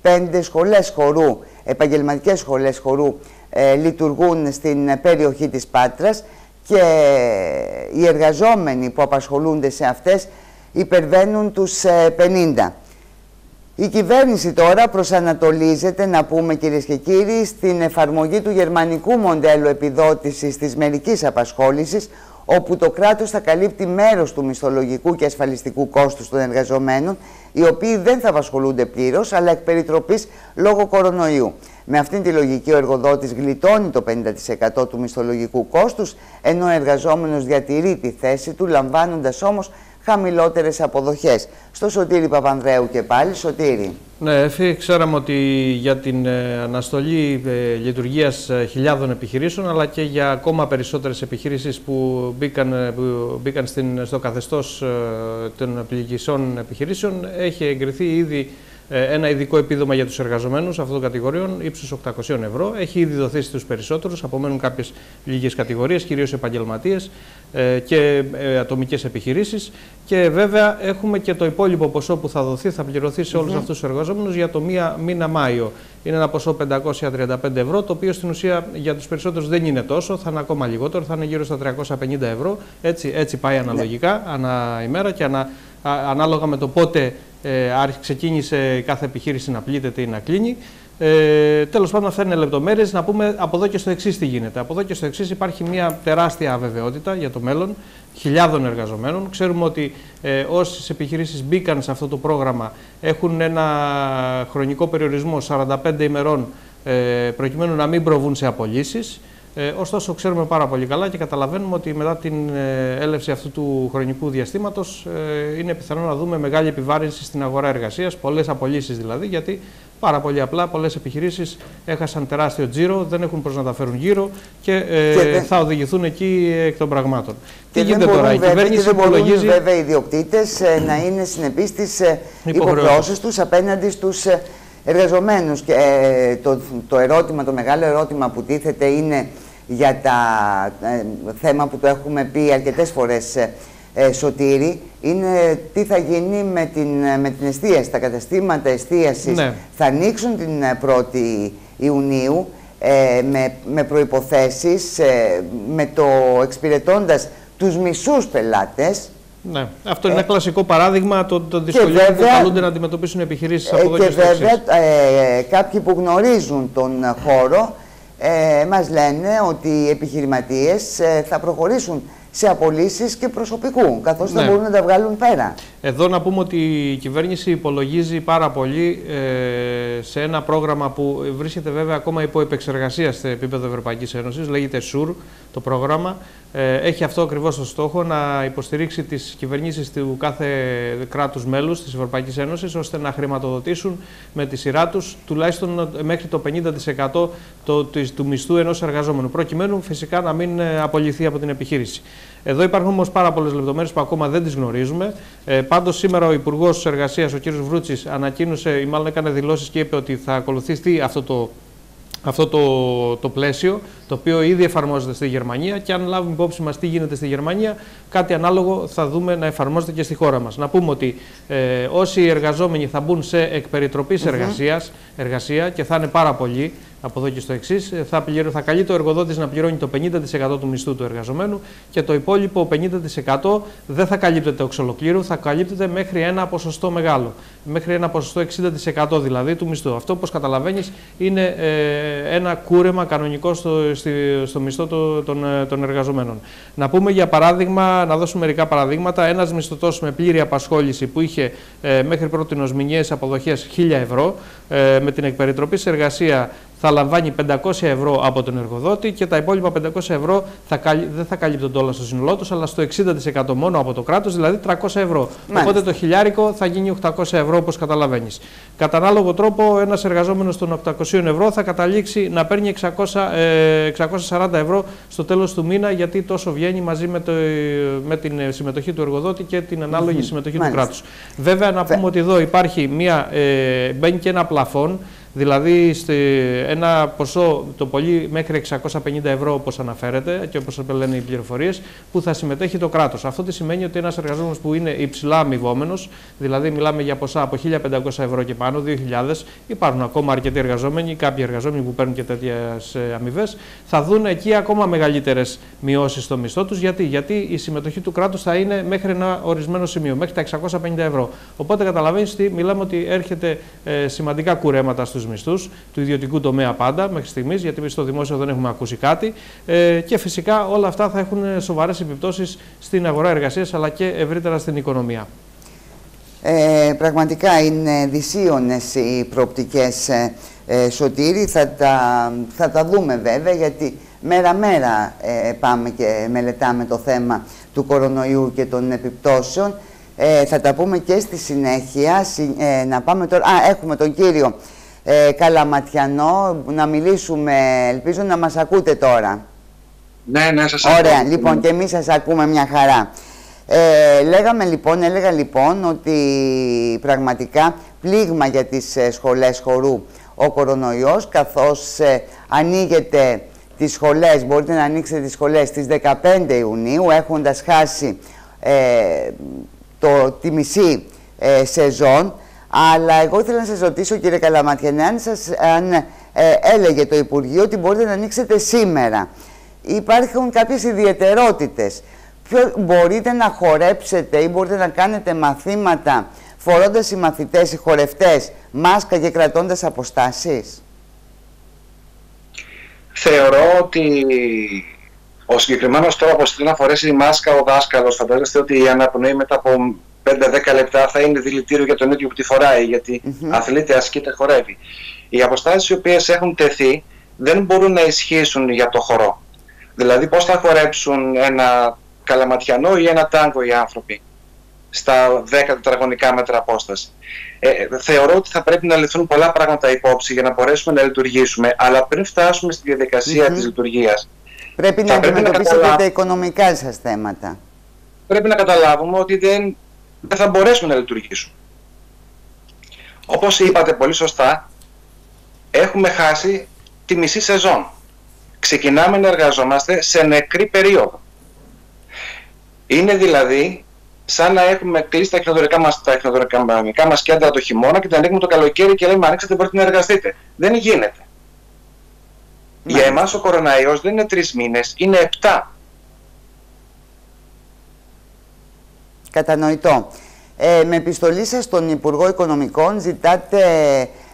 A: 25 σχολές χορού, επαγγελματικές σχολές χορού λειτουργούν στην περιοχή της Πάτρας και οι εργαζόμενοι που απασχολούνται σε αυτές υπερβαίνουν τους 50. Ε, Η κυβέρνηση τώρα προσανατολίζεται, να πούμε κυρίες και κύριοι, στην εφαρμογή του γερμανικού μοντέλου επιδότησης της μερικής απασχόλησης, όπου το κράτος θα καλύπτει μέρος του μισθολογικού και ασφαλιστικού κόστους των εργαζομένων, οι οποίοι δεν θα απασχολούνται πλήρως, αλλά εκ περιτροπής λόγω κορονοϊού. Με αυτήν τη λογική ο εργοδότης γλιτώνει το 50% του μισθολογικού κόστους, ενώ ο εργαζόμενος διατηρεί τη θέση του, λαμβάνοντας όμως χαμηλότερες αποδοχές. Στο Σωτήρι Παπανδρέου και πάλι, Σωτήρι.
H: Ναι, Εφή, ξέραμε ότι για την ε, αναστολή ε, λειτουργίας ε, χιλιάδων επιχειρήσεων, αλλά και για ακόμα περισσότερες επιχειρήσεις που μπήκαν, που μπήκαν στην, στο καθεστώς των πληγισών επιχειρήσεων, έχει εγκριθεί ήδη ε, ένα ειδικό επίδομα για τους εργαζομένους αυτών των κατηγοριών ύψους 800 ευρώ. Έχει ήδη δοθεί στους περισσότερους, απομένουν κάποιες λίγες κατηγορίες, κυρίως επαγγελματίες ε, και ε, ατομικές επιχειρήσεις. Και βέβαια έχουμε και το υπόλοιπο ποσό που θα δοθεί, θα πληρωθεί σε όλους mm -hmm. αυτούς τους εργαζόμενους για το μία, μήνα Μάιο. Είναι ένα ποσό 535 ευρώ, το οποίο στην ουσία για τους περισσότερους δεν είναι τόσο, θα είναι ακόμα λιγότερο, θα είναι γύρω στα 350 ευρώ. Έτσι, έτσι πάει αναλογικά, ναι. ανά ημέρα και ανα, ανάλογα με το πότε ε, ξεκίνησε κάθε επιχείρηση να πλήττεται ή να κλείνει. Ε, Τέλος πάντων, αυτά είναι λεπτομέρειες. Να πούμε από εδώ και στο εξής τι γίνεται. Από εδώ και στο εξής υπάρχει μια τεράστια αβεβαιότητα για το μέλλον χιλιάδων εργαζομένων. Ξέρουμε ότι ε, όσες επιχειρήσεις μπήκαν σε αυτό το πρόγραμμα έχουν ένα χρονικό περιορισμό 45 ημερών ε, προκειμένου να μην προβούν σε απολύσεις. Ε, ωστόσο, ξέρουμε πάρα πολύ καλά και καταλαβαίνουμε ότι μετά την ε, έλευση αυτού του χρονικού διαστήματος ε, είναι πιθανό να δούμε μεγάλη επιβάρυνση στην αγορά εργασίας, πολλές απολύσεις δηλαδή, γιατί πάρα πολύ απλά πολλές επιχειρήσεις έχασαν τεράστιο τζίρο, δεν έχουν πώ να τα φέρουν γύρω και, ε, και θα οδηγηθούν εκεί εκ των πραγμάτων.
A: Και Τι γίνεται τώρα, η κυβέρνηση δεν υπολογίζει. βέβαια οι ιδιοκτήτες ε, να είναι συνεπείς στις υποχρεώσεις τους απέναντι στους εργαζομένους. Και ε, το, το ερώτημα, το μεγάλο ερώτημα που τίθεται είναι για τα ε, θέμα που το έχουμε πει αρκετές φορές ε, ε Σωτήρη, είναι τι θα γίνει με την, με την εστίαση. Τα καταστήματα εστίασης ναι. θα ανοίξουν την 1η Ιουνίου με, με προϋποθέσεις, με το εξυπηρετώντας τους μισούς πελάτες,
H: ναι. Αυτό είναι ένα κλασικό παράδειγμα των το δυσκολιών που καλούνται να αντιμετωπίσουν επιχειρήσεις από εδώ
A: και, και βέβαια ε, κάποιοι που γνωρίζουν τον χώρο ε, μας λένε ότι οι επιχειρηματίες ε, θα προχωρήσουν σε απολύσεις και προσωπικού, καθώς ναι. θα μπορούν να τα βγάλουν πέρα.
H: Εδώ να πούμε ότι η κυβέρνηση υπολογίζει πάρα πολύ ε, σε ένα πρόγραμμα που βρίσκεται βέβαια ακόμα υπό επεξεργασία σε επίπεδο Ευρωπαϊκής Ένωσης, λέγεται SUR το πρόγραμμα. Ε, έχει αυτό ακριβώς το στόχο να υποστηρίξει τις κυβερνήσεις του κάθε κράτους μέλους της Ευρωπαϊκής Ένωσης ώστε να χρηματοδοτήσουν με τη σειρά τους τουλάχιστον μέχρι το 50% το, το, του μισθού ενός εργαζόμενου προκειμένου φυσικά να μην ε, απολυθεί από την επιχείρηση. Εδώ υπάρχουν όμως πάρα πολλές λεπτομέρειες που ακόμα δεν τις γνωρίζουμε. Ε, Πάντως, σήμερα ο Υπουργός Εργασίας, ο κ. Βρούτσης, ανακοίνωσε ή μάλλον έκανε δηλώσεις και είπε ότι θα ακολουθήσει αυτό το αυτό το, το πλαίσιο, το οποίο ήδη εφαρμόζεται στη Γερμανία και αν λάβουμε υπόψη μας τι γίνεται στη Γερμανία, κάτι ανάλογο θα δούμε να εφαρμόζεται και στη χώρα μας. Να πούμε ότι ε, όσοι εργαζόμενοι θα μπουν σε εκπεριτροπής mm εργασίας, εργασία και θα είναι πάρα πολλοί, από εδώ και στο εξής, ε, θα, θα καλεί το εργοδότης να πληρώνει το 50% του μισθού του εργαζομένου και το υπόλοιπο 50% δεν θα καλύπτεται εξ ολοκλήρου, θα καλύπτεται μέχρι ένα ποσοστό μεγάλο. Μέχρι ένα ποσοστό 60% δηλαδή του μισθού. Αυτό, όπως καταλαβαίνεις, είναι ε, ένα κούρεμα κανονικό στο, στο μισθό το, των, ε, των εργαζομένων. Να πούμε για παράδειγμα, να δώσουμε μερικά παραδείγματα. Ένας μισθωτός με πλήρη απασχόληση που είχε ε, μέχρι πρώτη μηνιαίες αποδοχές 1000 ευρώ, ε, με την εκπεριτροπή σε εργασία θα λαμβάνει 500 ευρώ από τον εργοδότη και τα υπόλοιπα 500 ευρώ θα, δεν θα καλύπτονται όλα στο σύνολό τους, αλλά στο 60% μόνο από το κράτος, δηλαδή 300 ευρώ. Οπότε το χιλιάρικο θα γίνει 800 ευρώ, όπως καταλαβαίνεις. Κατά ανάλογο τρόπο, ένας εργαζόμενος των 800 ευρώ θα καταλήξει να παίρνει 600, ε, 640 ευρώ στο τέλος του μήνα, γιατί τόσο βγαίνει μαζί με, το, με την συμμετοχή του εργοδότη και την ανάλογη συμμετοχή του κράτους. Βέβαια, να πούμε ότι εδώ υπάρχει μια, ε, μπαίνει και ένα πλαφόν Δηλαδή, ένα ποσό το πολύ μέχρι 650 ευρώ, όπως αναφέρεται και όπως λένε οι πληροφορίες, που θα συμμετέχει το κράτος. Αυτό τι σημαίνει ότι ένας εργαζόμενος που είναι υψηλά αμοιβόμενος, δηλαδή μιλάμε για ποσά από 1.500 ευρώ και πάνω, 2.000, υπάρχουν ακόμα αρκετοί εργαζόμενοι, κάποιοι εργαζόμενοι που παίρνουν και τέτοιες αμοιβές, θα δουν εκεί ακόμα μεγαλύτερες μειώσεις στο μισθό τους. Γιατί; Γιατί η συμμετοχή του κράτους θα είναι μέχρι ένα ορισμένο σημείο, μέχρι τα 650 ευρώ. Οπότε καταλαβαίνεις ότι μιλάμε ότι έρχεται ε, σημαντικά κουρέματα στους μισθούς του ιδιωτικού τομέα πάντα μέχρι στιγμής, γιατί στο δημόσιο δεν έχουμε ακούσει κάτι. Ε, και φυσικά όλα αυτά θα έχουν σοβαρές επιπτώσεις στην αγορά εργασίας αλλά και ευρύτερα στην οικονομία.
A: Ε, πραγματικά είναι δυσίωνες οι προοπτικές ε, ε, Σωτήρη, θα τα, θα τα δούμε βέβαια γιατί μέρα-μέρα ε, πάμε και μελετάμε το θέμα του κορονοϊού και των επιπτώσεων. Ε, θα τα πούμε και στη συνέχεια. να πάμε τώρα... Α, έχουμε τον κύριο ε, Καλαματιανό να μιλήσουμε. Ελπίζω να μας ακούτε τώρα.
J: Ναι, ναι, σας
A: ακούω. Ωραία, λοιπόν και εμείς σας ακούμε μια χαρά. Ε, λέγαμε λοιπόν, έλεγα λοιπόν ότι πραγματικά πλήγμα για τις ε, σχολές χορού ο κορονοϊός καθώς ε, ανοίγεται τις σχολές, μπορείτε να ανοίξετε τις σχολές στις 15 Ιουνίου έχοντας χάσει ε, το, τη μισή ε, σεζόν αλλά εγώ ήθελα να σας ρωτήσω κύριε Καλαματιανέ αν, σας, αν ε, έλεγε το Υπουργείο ότι μπορείτε να ανοίξετε σήμερα. Υπάρχουν κάποιες ιδιαιτερότητες. Ποιο, μπορείτε να χορέψετε ή μπορείτε να κάνετε μαθήματα φορώντας οι μαθητές, οι χορευτές, μάσκα και κρατώντας αποστάσεις;
I: Θεωρώ ότι ο συγκεκριμένος τρόπος να φορέσει μάσκα ο δάσκαλος, φαντάζεστε ότι η αναπνοή μετά από 5-10 λεπτά θα είναι δηλητήριο για τον ίδιο που τη φοράει, γιατί mm-hmm. αθλείται, ασκείται, χορεύει. Οι αποστάσεις οι οποίες έχουν τεθεί δεν μπορούν να ισχύσουν για το χορό. Δηλαδή, πώς θα χορέψουν ένα καλαματιανό ή ένα τάγκο οι άνθρωποι στα 10 τετραγωνικά μέτρα απόσταση; Ε, θεωρώ ότι θα πρέπει να λυθούν πολλά πράγματα υπόψη για να μπορέσουμε να λειτουργήσουμε, αλλά πριν φτάσουμε στη διαδικασία mm-hmm. της λειτουργίας,
A: Πρέπει να αντιμετωπίσετε τα οικονομικά σας θέματα.
I: Πρέπει να καταλάβουμε ότι δεν, δεν θα μπορέσουμε να λειτουργήσουμε. Όπως είπατε πολύ σωστά, έχουμε χάσει τη μισή σεζόν. Ξεκινάμε να εργαζόμαστε σε νεκρή περίοδο. Είναι δηλαδή σαν να έχουμε κλείσει τα εκνοδορικά μας, τα εκνοδορικά μας κέντρα το χειμώνα και τα ανοίγουμε το καλοκαίρι και λέμε ανοίξτε μπορείτε να εργαστείτε. Δεν γίνεται. Για εμάς ο κοροναϊός δεν είναι τρεις μήνες, είναι επτά.
A: Κατανοητό. Ε, με επιστολή σας στον Υπουργό Οικονομικών ζητάτε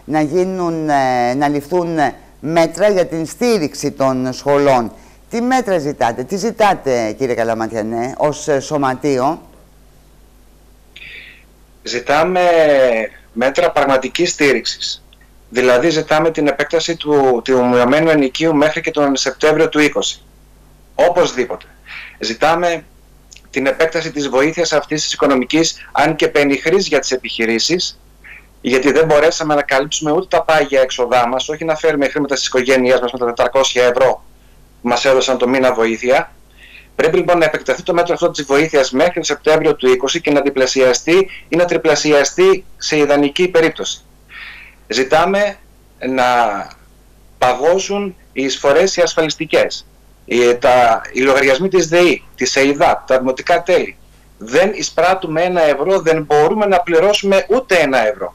A: να, γίνουν, ε, να ληφθούν μέτρα για την στήριξη των σχολών. Τι μέτρα ζητάτε, τι ζητάτε κύριε Καλαματιανέ ως σωματείο;
I: Ζητάμε μέτρα πραγματικής στήριξης. Δηλαδή ζητάμε την επέκταση του, του μειωμένου ενοικίου μέχρι και τον Σεπτέμβριο του 20. Οπωσδήποτε. Ζητάμε την επέκταση της βοήθειας αυτής της οικονομικής, αν και πενιχρής για τις επιχειρήσεις, γιατί δεν μπορέσαμε να καλύψουμε ούτε τα πάγια έξοδά μας, όχι να φέρουμε χρήματα στις οικογένειές μας με τα 400 ευρώ που μας έδωσαν το μήνα βοήθεια. Πρέπει λοιπόν να επεκταθεί το μέτρο αυτό της βοήθειας μέχρι τον Σεπτέμβριο του 20 και να διπλασιαστεί ή να τριπλασιαστεί σε ιδανική περίπτωση. Ζητάμε να παγώσουν οι εισφορές οι ασφαλιστικές, οι, τα, οι λογαριασμοί της ΔΕΗ, της ΕΙΔΑ, τα δημοτικά τέλη. Δεν εισπράττουμε ένα ευρώ, δεν μπορούμε να πληρώσουμε ούτε ένα ευρώ.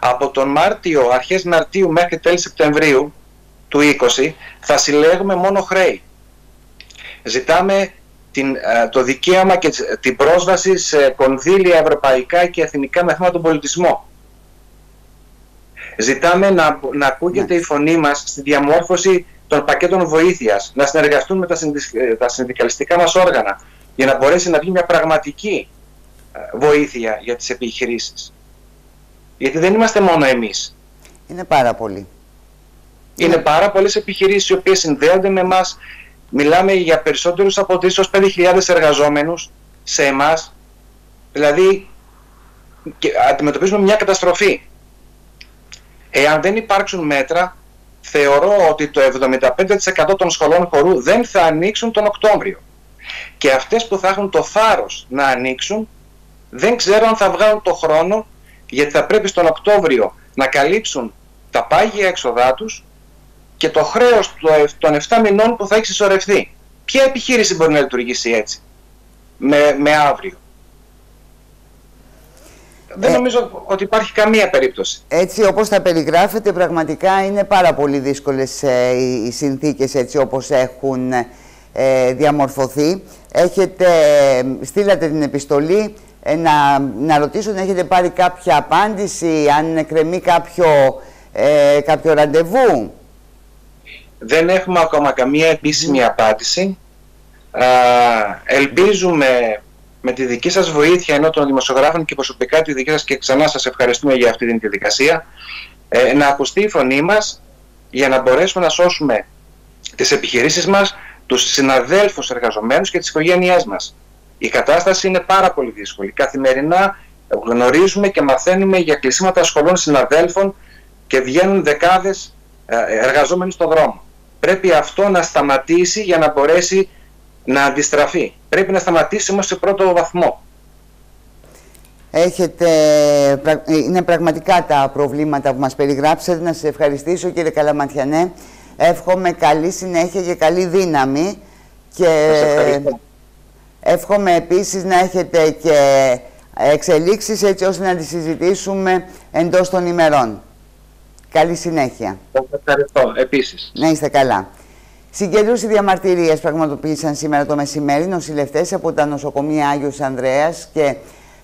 I: Από τον Μάρτιο, αρχές Μαρτίου μέχρι τέλη Σεπτεμβρίου του 20 θα συλλέγουμε μόνο χρέη. Ζητάμε την, ε, το δικαίωμα και την πρόσβαση σε κονδύλια ευρωπαϊκά και εθνικά με θέμα τον πολιτισμό. Ζητάμε να, να ακούγεται ναι. η φωνή μας στη διαμόρφωση των πακέτων βοήθειας, να συνεργαστούν με τα, ε, τα συνδικαλιστικά μας όργανα, για να μπορέσει να βγει μια πραγματική ε, βοήθεια για τις επιχειρήσεις. Γιατί δεν είμαστε μόνο εμείς.
A: Είναι πάρα πολλοί.
I: Είναι πάρα πολλές επιχειρήσεις οι οποίες συνδέονται με εμάς. Μιλάμε για περισσότερους από 3-5.000 εργαζόμενους σε εμάς. Δηλαδή, και αντιμετωπίζουμε μια καταστροφή. Εάν δεν υπάρξουν μέτρα, θεωρώ ότι το 75% των σχολών χορού δεν θα ανοίξουν τον Οκτώβριο. Και αυτές που θα έχουν το θάρρος να ανοίξουν, δεν ξέρω αν θα βγάλουν το χρόνο, γιατί θα πρέπει στον Οκτώβριο να καλύψουν τα πάγια έξοδά τους και το χρέος των 7 μηνών που θα έχει συσσωρευτεί. Ποια επιχείρηση μπορεί να λειτουργήσει έτσι, με, με αύριο; Δεν ε, νομίζω ότι υπάρχει καμία περίπτωση.
A: Έτσι όπως τα περιγράφετε πραγματικά είναι πάρα πολύ δύσκολες ε, οι συνθήκες έτσι όπως έχουν ε, διαμορφωθεί. Έχετε, στείλατε την επιστολή να, να ρωτήσω αν έχετε πάρει κάποια απάντηση, αν κρεμεί κάποιο, κάποιο ραντεβού;
I: Δεν έχουμε ακόμα καμία επίσημη απάντηση. ελπίζουμε με τη δική σας βοήθεια ενώ των δημοσιογράφων και προσωπικά τη δική σας και ξανά σας ευχαριστούμε για αυτή την διαδικασία ε, να ακουστεί η φωνή μας για να μπορέσουμε να σώσουμε τις επιχειρήσεις μας, τους συναδέλφους εργαζομένους και τις οικογένειές μας. Η κατάσταση είναι πάρα πολύ δύσκολη. Καθημερινά γνωρίζουμε και μαθαίνουμε για κλεισίματα σχολών συναδέλφων και βγαίνουν δεκάδες ε, εργαζόμενοι στον δρόμο. Πρέπει αυτό να σταματήσει για να μπορέσει να αντιστραφεί πρέπει να σταματήσουμε σε πρώτο βαθμό.
A: Έχετε, είναι πραγματικά τα προβλήματα που μας περιγράψατε. Να σας ευχαριστήσω κύριε Καλαματιανέ. Εύχομαι καλή συνέχεια και καλή δύναμη. Και εύχομαι επίσης να έχετε και εξελίξεις έτσι ώστε να τις συζητήσουμε εντός των ημερών. Καλή συνέχεια.
I: Ευχαριστώ επίσης.
A: Να είστε καλά. Συγκέντρωση διαμαρτυρίες πραγματοποίησαν σήμερα το μεσημέρι νοσηλευτές από τα νοσοκομεία Άγιος Ανδρέας και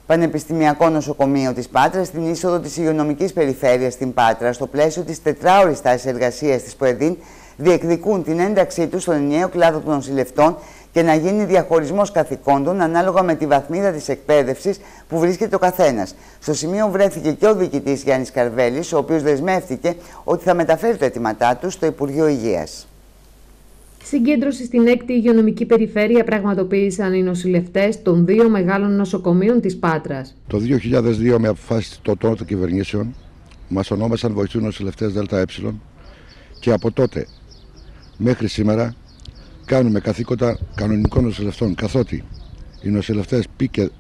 A: Πανεπιστημιακό Νοσοκομείο της Πάτρας στην είσοδο της υγειονομικής περιφέρειας στην Πάτρα στο πλαίσιο της τετράωρης στάσης εργασίας της ΠΟΕΔΗΝ διεκδικούν την ένταξή τους στον ενιαίο κλάδο των νοσηλευτών και να γίνει διαχωρισμός καθηκόντων ανάλογα με τη βαθμίδα της εκπαίδευσης που βρίσκεται ο καθένας. Στο σημείο βρέθηκε και ο διοικητής Γιάννης Καρβέλης, ο οποίος δεσμεύτηκε ότι θα μεταφέρει τα αιτήματά του στο Υπουργείο Υγείας.
D: Συγκέντρωση στην 6η υγειονομική περιφέρεια πραγματοποίησαν οι νοσηλευτές των δύο μεγάλων νοσοκομείων της Πάτρας.
J: Το 2002, με αποφάσει των των κυβερνήσεων, μας ονόμασαν βοηθούς νοσηλευτές ΔΕΛΤΑΕ και από τότε μέχρι σήμερα κάνουμε καθήκοντα κανονικών νοσηλευτών καθότι οι νοσηλευτές π και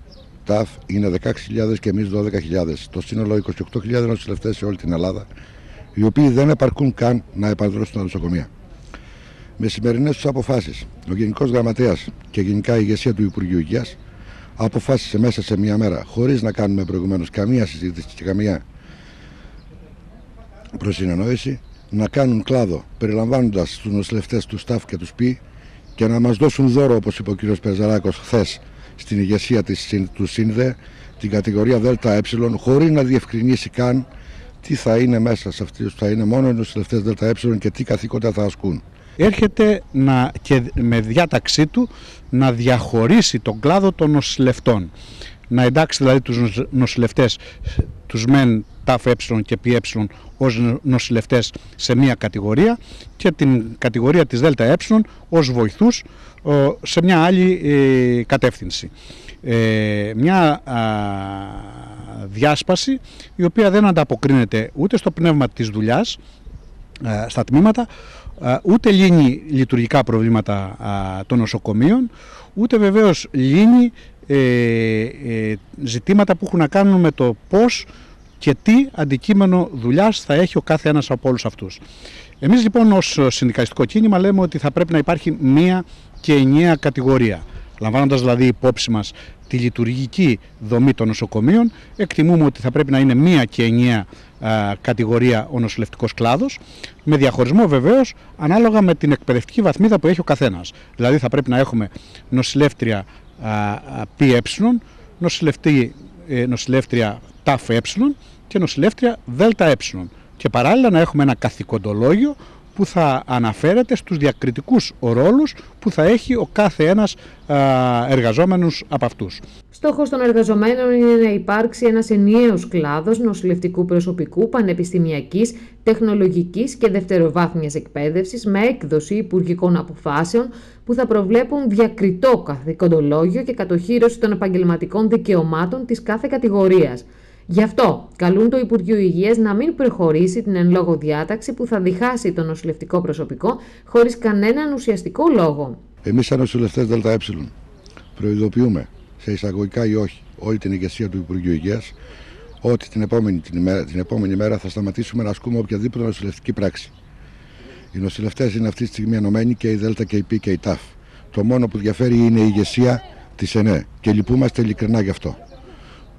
J: ΤΑΦ είναι 16.000 και εμείς 12.000. Το σύνολο 28.000 νοσηλευτές σε όλη την Ελλάδα, οι οποίοι δεν επαρκούν καν να επανδρώσουν τα νοσοκομεία. Με σημερινές τους αποφάσεις, ο Γενικός Γραμματέας και γενικά η ηγεσία του Υπουργείου Υγείας αποφάσισε μέσα σε μία μέρα, χωρίς να κάνουμε προηγουμένως καμία συζήτηση και καμία προσυνεννόηση, να κάνουν κλάδο περιλαμβάνοντας τους νοσηλευτές, του ΣΤΑΦ και τους ΠΗ και να μας δώσουν δώρο, όπως είπε ο κ. Περζαράκο χθες στην ηγεσία της, του ΣΥΝΔΕ, την κατηγορία ΔΕΛΤΑ χωρίς να διευκρινίσει καν τι θα είναι μέσα σε αυτοί, θα είναι μόνο οι νοσηλευτές ΔΕΛΤΑ και τι καθήκοντα θα ασκούν
K: έρχεται να, και με διάταξή του να διαχωρίσει τον κλάδο των νοσηλευτών. Να εντάξει δηλαδή τους νοσηλευτές, τους μεν ΤΑΦ ε και ΠΕ ως νοσηλευτές σε μία κατηγορία και την κατηγορία της ΔΕΛΤΑ ως βοηθούς σε μια άλλη ε, κατεύθυνση. Ε, μια διάσπαση η οποία δεν ανταποκρίνεται ούτε στο πνεύμα της δουλειάς στα τμήματα ούτε λύνει λειτουργικά προβλήματα των νοσοκομείων, ούτε βεβαίως λύνει ε, ε, ζητήματα που έχουν να κάνουν με το πώς και τι αντικείμενο δουλειάς θα έχει ο κάθε ένας από όλους αυτούς. Εμείς λοιπόν ως συνδικαλιστικό κίνημα λέμε ότι θα πρέπει να υπάρχει μία και ενιαία κατηγορία. Λαμβάνοντας δηλαδή υπόψη μας τη λειτουργική δομή των νοσοκομείων, εκτιμούμε ότι θα πρέπει να είναι μία και ενιαία κατηγορία ο νοσηλευτικός κλάδος, με διαχωρισμό βεβαίως ανάλογα με την εκπαιδευτική βαθμίδα που έχει ο καθένας. Δηλαδή θα πρέπει να έχουμε νοσηλεύτρια ΠΕ, ε, νοσηλεύτρια ΤΑΦΕ και νοσηλεύτρια ΔΕΛΤΑΕ. Και παράλληλα να έχουμε ένα καθηκοντολόγιο που θα αναφέρεται στους διακριτικούς ρόλους που θα έχει ο κάθε ένας εργαζόμενος από αυτούς.
D: Στόχος των εργαζομένων είναι να υπάρξει ένας ενιαίος κλάδος νοσηλευτικού προσωπικού, πανεπιστημιακής, τεχνολογικής και δευτεροβάθμιας εκπαίδευσης με έκδοση υπουργικών αποφάσεων που θα προβλέπουν διακριτό καθηκοντολόγιο και κατοχήρωση των επαγγελματικών δικαιωμάτων της κάθε κατηγορίας. Γι' αυτό καλούν το Υπουργείο Υγείας να μην προχωρήσει την εν λόγω διάταξη που θα διχάσει το νοσηλευτικό προσωπικό χωρίς κανέναν ουσιαστικό λόγο.
J: Εμείς σαν νοσηλευτές ΔΕΛΤΑΕ προειδοποιούμε σε εισαγωγικά ή όχι όλη την ηγεσία του Υπουργείου Υγείας ότι την επόμενη, την, ημέρα, την επόμενη μέρα θα σταματήσουμε να ασκούμε οποιαδήποτε νοσηλευτική πράξη. Οι νοσηλευτές είναι αυτή τη στιγμή ενωμένοι και η ΔΕΛΤΑ και η ΠΙ και η ΤΑΦ. Το μόνο που διαφέρει είναι η ηγεσία της ΕΝΕ και λυπούμαστε ειλικρινά γι' αυτό.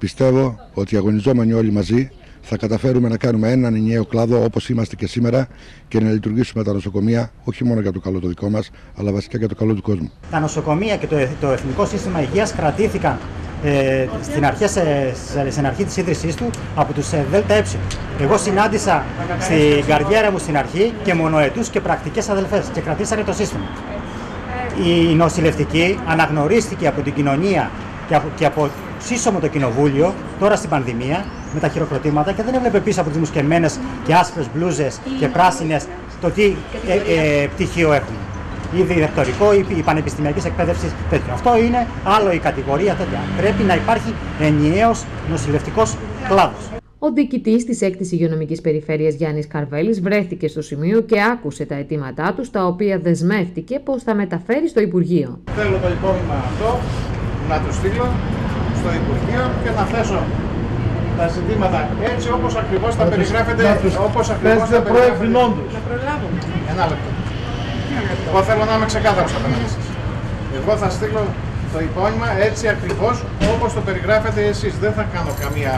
J: Πιστεύω ότι αγωνιζόμενοι όλοι μαζί θα καταφέρουμε να κάνουμε έναν ενιαίο κλάδο όπως είμαστε και σήμερα και να λειτουργήσουμε τα νοσοκομεία όχι μόνο για το καλό το δικό μας, αλλά βασικά για το καλό του κόσμου.
L: Τα νοσοκομεία και το, το Εθνικό Σύστημα Υγείας κρατήθηκαν ε, στην, αρχή, σε, στην αρχή της ίδρυσής του από τους ε, ΔΕΛΤΑ Εγώ συνάντησα στην καριέρα μου στην αρχή και μονοετούς και πρακτικές αδελφές και κρατήσανε το σύστημα. Η νοσηλευτική αναγνωρίστηκε από την κοινωνία και από, και από σύσσωμο το κοινοβούλιο, τώρα στην πανδημία, με τα χειροκροτήματα και δεν έβλεπε πίσω από τι μουσκεμένες και άσπρες μπλούζες και πράσινες το τι ε, ε, πτυχίο έχουν. Ή διδακτορικό ή, ή πανεπιστημιακής εκπαίδευσης τέτοιο. Αυτό είναι άλλο η κατηγορία τέτοια. Πρέπει να υπάρχει ενιαίος νοσηλευτικός κλάδος.
D: Ο διοικητής της 6η Υγειονομικής Περιφέρειας Γιάννης Καρβέλης βρέθηκε στο σημείο και άκουσε τα αιτήματά του, τα οποία δεσμεύτηκε πως θα μεταφέρει στο Υπουργείο.
G: Θέλω το υπόμνημα αυτό να το στείλω στο Υπουργείο και να θέσω τα ζητήματα έτσι όπως ακριβώς τα περιγράφεται. Όπως ακριβώς τα περιγράφεται. Να προλάβουμε. Ένα λεπτό. Εγώ θέλω να είμαι ξεκάθαρος απέναντι σας. Εγώ θα στείλω το υπόνοιμα έτσι ακριβώς όπως το περιγράφετε εσείς. Δεν θα κάνω καμία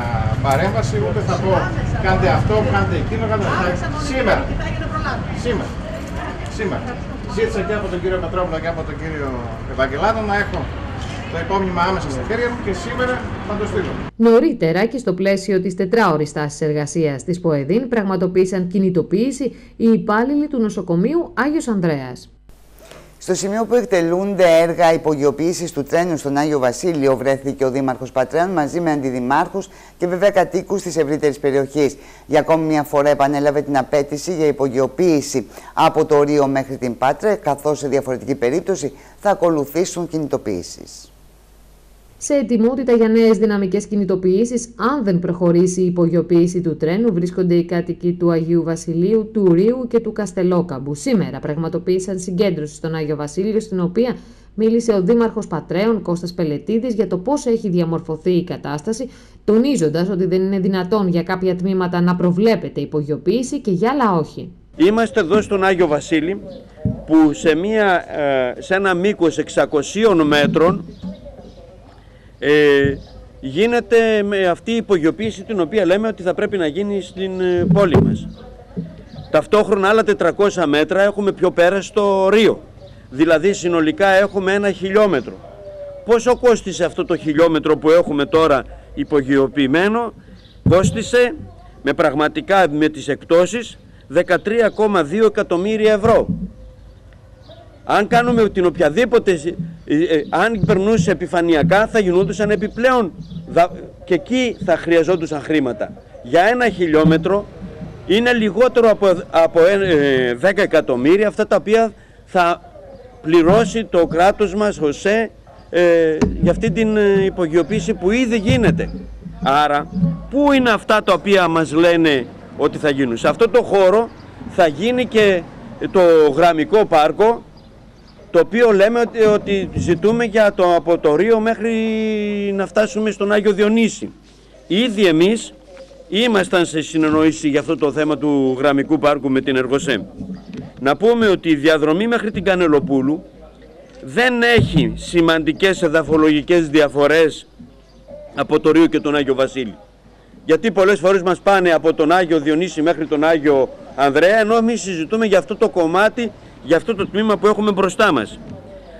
G: παρέμβαση, ούτε θα πω κάντε αυτό, κάντε εκείνο, κάντε αυτό. Σήμερα. Σήμερα. Σήμερα. Ζήτησα και από τον κύριο Πετρόπουλο και από τον κύριο Ευαγγελάδο να έχω το υπόμνημα άμεσα στα χέρια μου και σήμερα θα το στείλω.
D: Νωρίτερα και στο πλαίσιο της τετράωρης τάσης εργασίας της ΠΟΕΔΗΝ πραγματοποίησαν κινητοποίηση οι υπάλληλοι του νοσοκομείου Άγιος Ανδρέας.
A: Στο σημείο που εκτελούνται έργα υπογειοποίησης του τρένου στον Άγιο Βασίλειο, βρέθηκε ο Δήμαρχος Πατρέων μαζί με αντιδημάρχους και βέβαια κατοίκους της ευρύτερης περιοχής. Για ακόμη μια φορά επανέλαβε την απέτηση για υπογειοποίηση από το Ρίο μέχρι την Πάτρα, καθώς σε διαφορετική περίπτωση θα ακολουθήσουν κινητοποίησεις
D: σε ετοιμότητα για νέες δυναμικές κινητοποιήσεις. Αν δεν προχωρήσει η υπογειοποίηση του τρένου, βρίσκονται οι κάτοικοι του Αγίου Βασιλείου, του Ρίου και του Καστελόκαμπου. Σήμερα πραγματοποίησαν συγκέντρωση στον Άγιο Βασίλειο, στην οποία μίλησε ο Δήμαρχος Πατρέων Κώστας Πελετίδης για το πώς έχει διαμορφωθεί η κατάσταση, τονίζοντας ότι δεν είναι δυνατόν για κάποια τμήματα να προβλέπεται υπογειοποίηση και για άλλα όχι.
M: Είμαστε εδώ στον Άγιο Βασίλη που σε, μια, ε, σε ένα μήκος 600 μέτρων ε, γίνεται με αυτή η υπογειοποίηση την οποία λέμε ότι θα πρέπει να γίνει στην ε, πόλη μας. Ταυτόχρονα άλλα 400 μέτρα έχουμε πιο πέρα στο Ρίο. Δηλαδή συνολικά έχουμε ένα χιλιόμετρο. Πόσο κόστισε αυτό το χιλιόμετρο που έχουμε τώρα υπογειοποιημένο; Κόστισε με πραγματικά με τις εκτόσεις 13,2 εκατομμύρια ευρώ. Αν κάνουμε την οποιαδήποτε, ε, ε, αν περνούσε επιφανειακά θα γινόντουσαν επιπλέον και εκεί θα χρειαζόντουσαν χρήματα. Για ένα χιλιόμετρο είναι λιγότερο από, από 10 ε, εκατομμύρια αυτά τα οποία θα πληρώσει το κράτος μας ΟΣΕ ε, για αυτή την υπογειοποίηση που ήδη γίνεται. Άρα, πού είναι αυτά τα οποία μας λένε ότι θα γίνουν; Σε αυτό το χώρο θα γίνει και το γραμμικό πάρκο το οποίο λέμε ότι, ότι ζητούμε για το, από το Ρίο μέχρι να φτάσουμε στον Άγιο Διονύση. Ήδη εμείς ήμασταν σε συνεννόηση για αυτό το θέμα του γραμμικού πάρκου με την Εργοσέμ. Να πούμε ότι η διαδρομή μέχρι την Κανελοπούλου δεν έχει σημαντικές εδαφολογικές διαφορές από το Ρίο και τον Άγιο Βασίλη. Γιατί πολλές φορές μας πάνε από τον Άγιο Διονύση μέχρι τον Άγιο Ανδρέα, ενώ εμείς συζητούμε για αυτό το κομμάτι για αυτό το τμήμα που έχουμε μπροστά μας.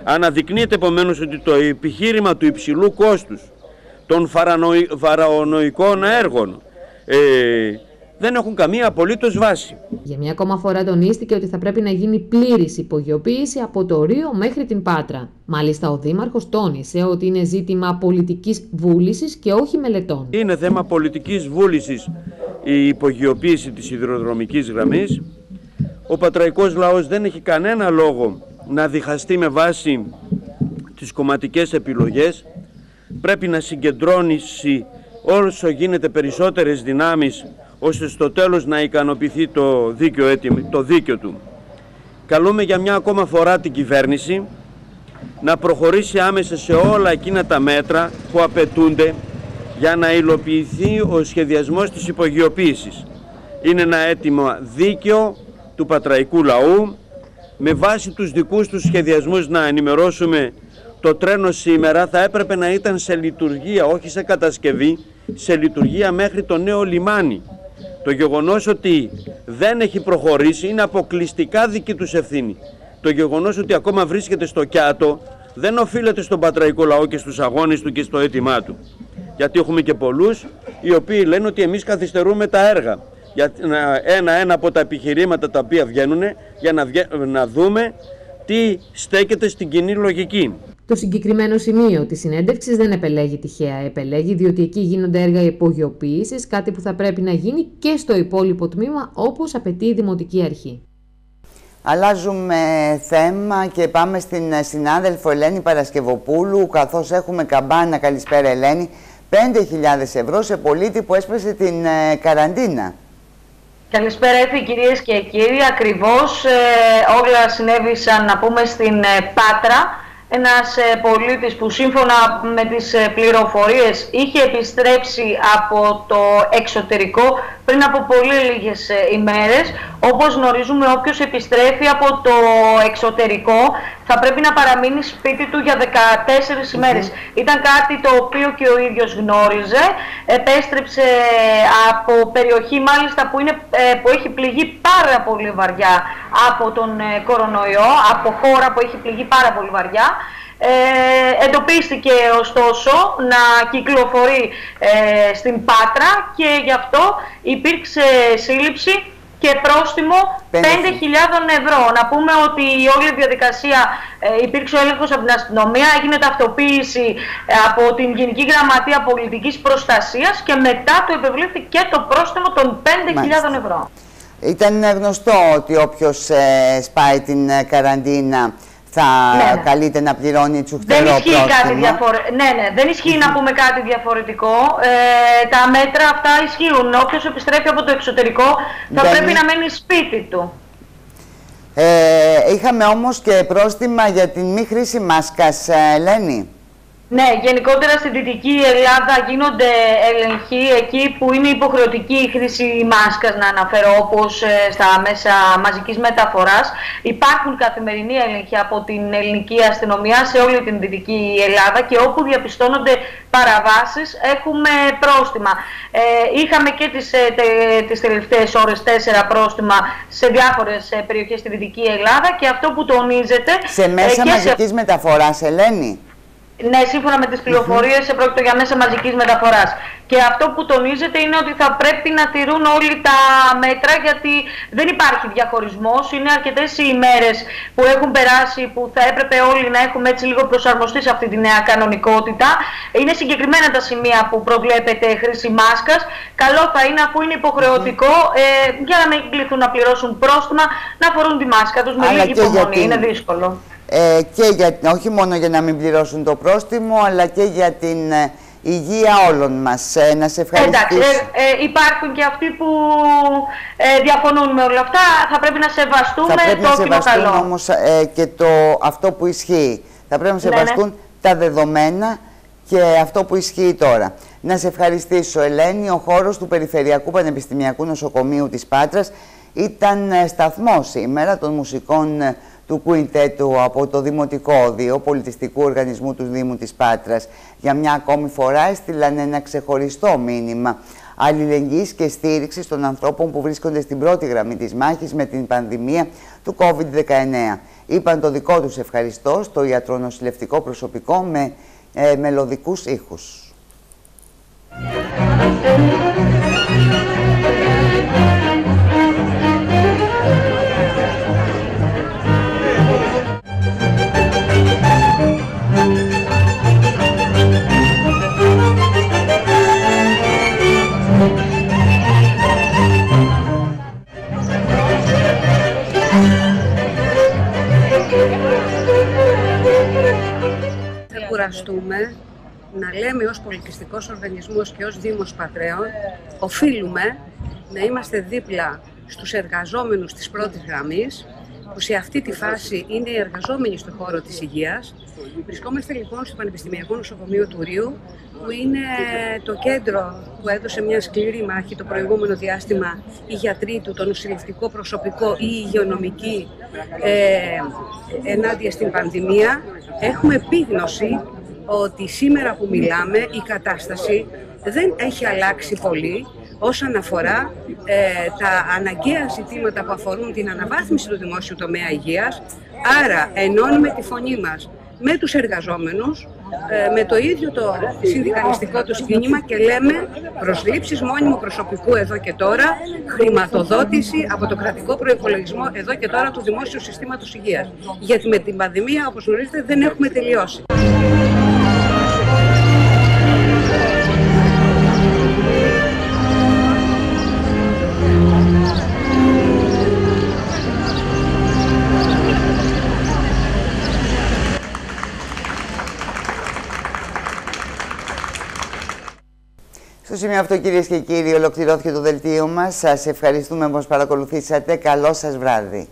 M: Αναδεικνύεται επομένως ότι το επιχείρημα του υψηλού κόστους των φαραωνοϊκών έργων ε, δεν έχουν καμία απολύτως βάση.
D: Για μια ακόμα φορά τονίστηκε ότι θα πρέπει να γίνει πλήρης υπογειοποίηση από το Ρίο μέχρι την Πάτρα. Μάλιστα, ο Δήμαρχος τόνισε ότι είναι ζήτημα πολιτικής βούλησης και όχι μελετών.
M: Είναι θέμα πολιτικής βούλησης η υπογειοποίηση της υδροδρομικής γραμμής ο πατραϊκός λαός δεν έχει κανένα λόγο να διχαστεί με βάση τις κομματικές επιλογές. Πρέπει να συγκεντρώνει όσο γίνεται περισσότερες δυνάμεις ώστε στο τέλος να ικανοποιηθεί το δίκαιο, το δίκαιο του. Καλούμε για μια ακόμα φορά την κυβέρνηση να προχωρήσει άμεσα σε όλα εκείνα τα μέτρα που απαιτούνται για να υλοποιηθεί ο σχεδιασμός της υπογειοποίησης. Είναι ένα αίτημα δίκαιο, του πατραϊκού λαού με βάση τους δικούς τους σχεδιασμούς να ενημερώσουμε το τρένο σήμερα θα έπρεπε να ήταν σε λειτουργία, όχι σε κατασκευή, σε λειτουργία μέχρι το νέο λιμάνι. Το γεγονός ότι δεν έχει προχωρήσει είναι αποκλειστικά δική τους ευθύνη. Το γεγονός ότι ακόμα βρίσκεται στο κιάτο δεν οφείλεται στον πατραϊκό λαό και στους αγώνες του και στο αίτημά του. Γιατί έχουμε και πολλούς οι οποίοι λένε ότι εμείς καθυστερούμε τα έργα για ένα-ένα από τα επιχειρήματα τα οποία βγαίνουν για να, να δούμε τι στέκεται στην κοινή λογική.
D: Το συγκεκριμένο σημείο της συνέντευξης δεν επελέγει τυχαία. Επελέγει διότι εκεί γίνονται έργα υπογειοποίησης, κάτι που θα πρέπει να γίνει και στο υπόλοιπο τμήμα όπως απαιτεί η Δημοτική Αρχή.
A: Αλλάζουμε θέμα και πάμε στην συνάδελφο Ελένη Παρασκευοπούλου, καθώς έχουμε καμπάνα. Καλησπέρα Ελένη 5.000 ευρώ σε πολίτη που έσπασε την ε, καραντίνα.
N: Καλησπέρα Εφη, κυρίες και κύριοι. Ακριβώς ε, όλα συνέβησαν να πούμε στην ε, Πάτρα. Ένας ε, πολίτης που σύμφωνα με τις ε, πληροφορίες είχε επιστρέψει από το εξωτερικό πριν από πολύ λίγες ε, ημέρες. Όπως γνωρίζουμε όποιος επιστρέφει από το εξωτερικό θα πρέπει να παραμείνει σπίτι του για 14 ημέρες. Ήταν κάτι το οποίο και ο ίδιος γνώριζε. Επέστρεψε από περιοχή μάλιστα που, είναι, που έχει πληγεί πάρα πολύ βαριά από τον κορονοϊό, από χώρα που έχει πληγεί πάρα πολύ βαριά. Ε, εντοπίστηκε ωστόσο να κυκλοφορεί ε, στην Πάτρα και γι' αυτό υπήρξε σύλληψη και πρόστιμο 5.000 ευρώ. Να πούμε ότι η όλη διαδικασία ε, υπήρξε ο έλεγχος από την αστυνομία, έγινε ταυτοποίηση ε, από την Γενική Γραμματεία Πολιτικής Προστασίας και μετά το επιβλήθη και το πρόστιμο των 5.000 ευρώ.
A: Ήταν γνωστό ότι όποιος ε, σπάει την καραντίνα θα ναι, ναι. καλείται να πληρώνει τσουχτερό
N: δεν ισχύει Κάτι διαφορε... Ναι, ναι, δεν ισχύει να πούμε κάτι διαφορετικό. Ε, τα μέτρα αυτά ισχύουν. Όποιος επιστρέφει από το εξωτερικό θα πρέπει να μένει σπίτι του.
A: Ε, είχαμε όμως και πρόστιμα για την μη χρήση μάσκας, ε, Ελένη.
N: Ναι, γενικότερα στην Δυτική Ελλάδα γίνονται έλεγχοι εκεί που είναι υποχρεωτική η χρήση μάσκας, να αναφέρω, όπως ε, στα μέσα μαζικής μεταφοράς. Υπάρχουν καθημερινοί έλεγχοι από την ελληνική αστυνομία σε όλη την Δυτική Ελλάδα και όπου διαπιστώνονται παραβάσεις έχουμε πρόστιμα. Ε, είχαμε και τις, ε, τε, τις τελευταίες ώρες τέσσερα πρόστιμα σε διάφορες ε, περιοχές στη Δυτική Ελλάδα και αυτό που τονίζεται...
A: Σε μέσα ε, μαζικής σε... μεταφοράς, Ελένη.
N: Ναι, σύμφωνα με τις πληροφορίες mm -hmm. πρόκειται για μέσα μαζικής μεταφοράς. Και αυτό που τονίζεται είναι ότι θα πρέπει να τηρούν όλοι τα μέτρα γιατί δεν υπάρχει διαχωρισμός. Είναι αρκετές οι ημέρες που έχουν περάσει που θα έπρεπε όλοι να έχουμε έτσι λίγο προσαρμοστεί σε αυτή τη νέα κανονικότητα. Είναι συγκεκριμένα τα σημεία που προβλέπεται χρήση μάσκας. Καλό θα είναι αφού είναι υποχρεωτικό ε, για να μην κληθούν να πληρώσουν πρόστιμα να φορούν τη μάσκα τους με λίγη υπομονή. Είναι δύσκολο
A: ε, και για, όχι μόνο για να μην πληρώσουν το πρόστιμο, αλλά και για την ε, υγεία όλων μας. Ε, να σε ευχαριστήσω.
N: Εντάξει, ε, ε, υπάρχουν και αυτοί που διαφωνούν με όλα αυτά. Θα πρέπει να σεβαστούμε θα πρέπει το να σεβαστούν καλό.
A: όμως και το, αυτό που ισχύει. Θα πρέπει να ναι, ναι. σεβαστούν τα δεδομένα και αυτό που ισχύει τώρα. Να σε ευχαριστήσω, Ελένη. Ο χώρος του Περιφερειακού Πανεπιστημιακού Νοσοκομείου της Πάτρας ήταν σταθμό σήμερα των μουσικών του Κουιντέτου από το Δημοτικό Όδιο Πολιτιστικού Οργανισμού του Δήμου της Πάτρας. Για μια ακόμη φορά έστειλαν ένα ξεχωριστό μήνυμα αλληλεγγύης και στήριξης των ανθρώπων που βρίσκονται στην πρώτη γραμμή της μάχης με την πανδημία του COVID-19. Είπαν το δικό τους ευχαριστώ στο ιατρονοσηλευτικό προσωπικό με ε, μελωδικούς ήχους.
O: Κουραστούμε να λέμε ως πολιτιστικός οργανισμός και ως Δήμος Πατρέων οφείλουμε να είμαστε δίπλα στους εργαζόμενους της πρώτης γραμμής που σε αυτή τη φάση είναι οι εργαζόμενοι στον χώρο της υγείας. Βρισκόμαστε λοιπόν στο Πανεπιστημιακό Νοσοκομείο του Ρίου, που είναι το κέντρο που έδωσε μια σκληρή μάχη το προηγούμενο διάστημα οι γιατροί του, το νοσηλευτικό προσωπικό ή η υγειονομική ε, ενάντια στην πανδημία. Έχουμε επίγνωση ότι σήμερα που μιλάμε η κατάσταση δεν έχει αλλάξει πολύ όσον αφορά ε, τα αναγκαία ζητήματα που αφορούν την αναβάθμιση του δημόσιου τομέα υγείας. Άρα ενώνουμε τη φωνή μας με τους εργαζόμενους, ε, με το ίδιο το συνδικαλιστικό τους κίνημα και λέμε προσλήψεις μόνιμου προσωπικού εδώ και τώρα, χρηματοδότηση από το κρατικό προϋπολογισμό εδώ και τώρα του δημόσιου συστήματος υγείας. Γιατί με την πανδημία, όπως γνωρίζετε, δεν έχουμε τελειώσει.
A: Στο σημείο αυτό κυρίες και κύριοι ολοκληρώθηκε το δελτίο μας. Σας ευχαριστούμε που μας παρακολουθήσατε. Καλό σας βράδυ.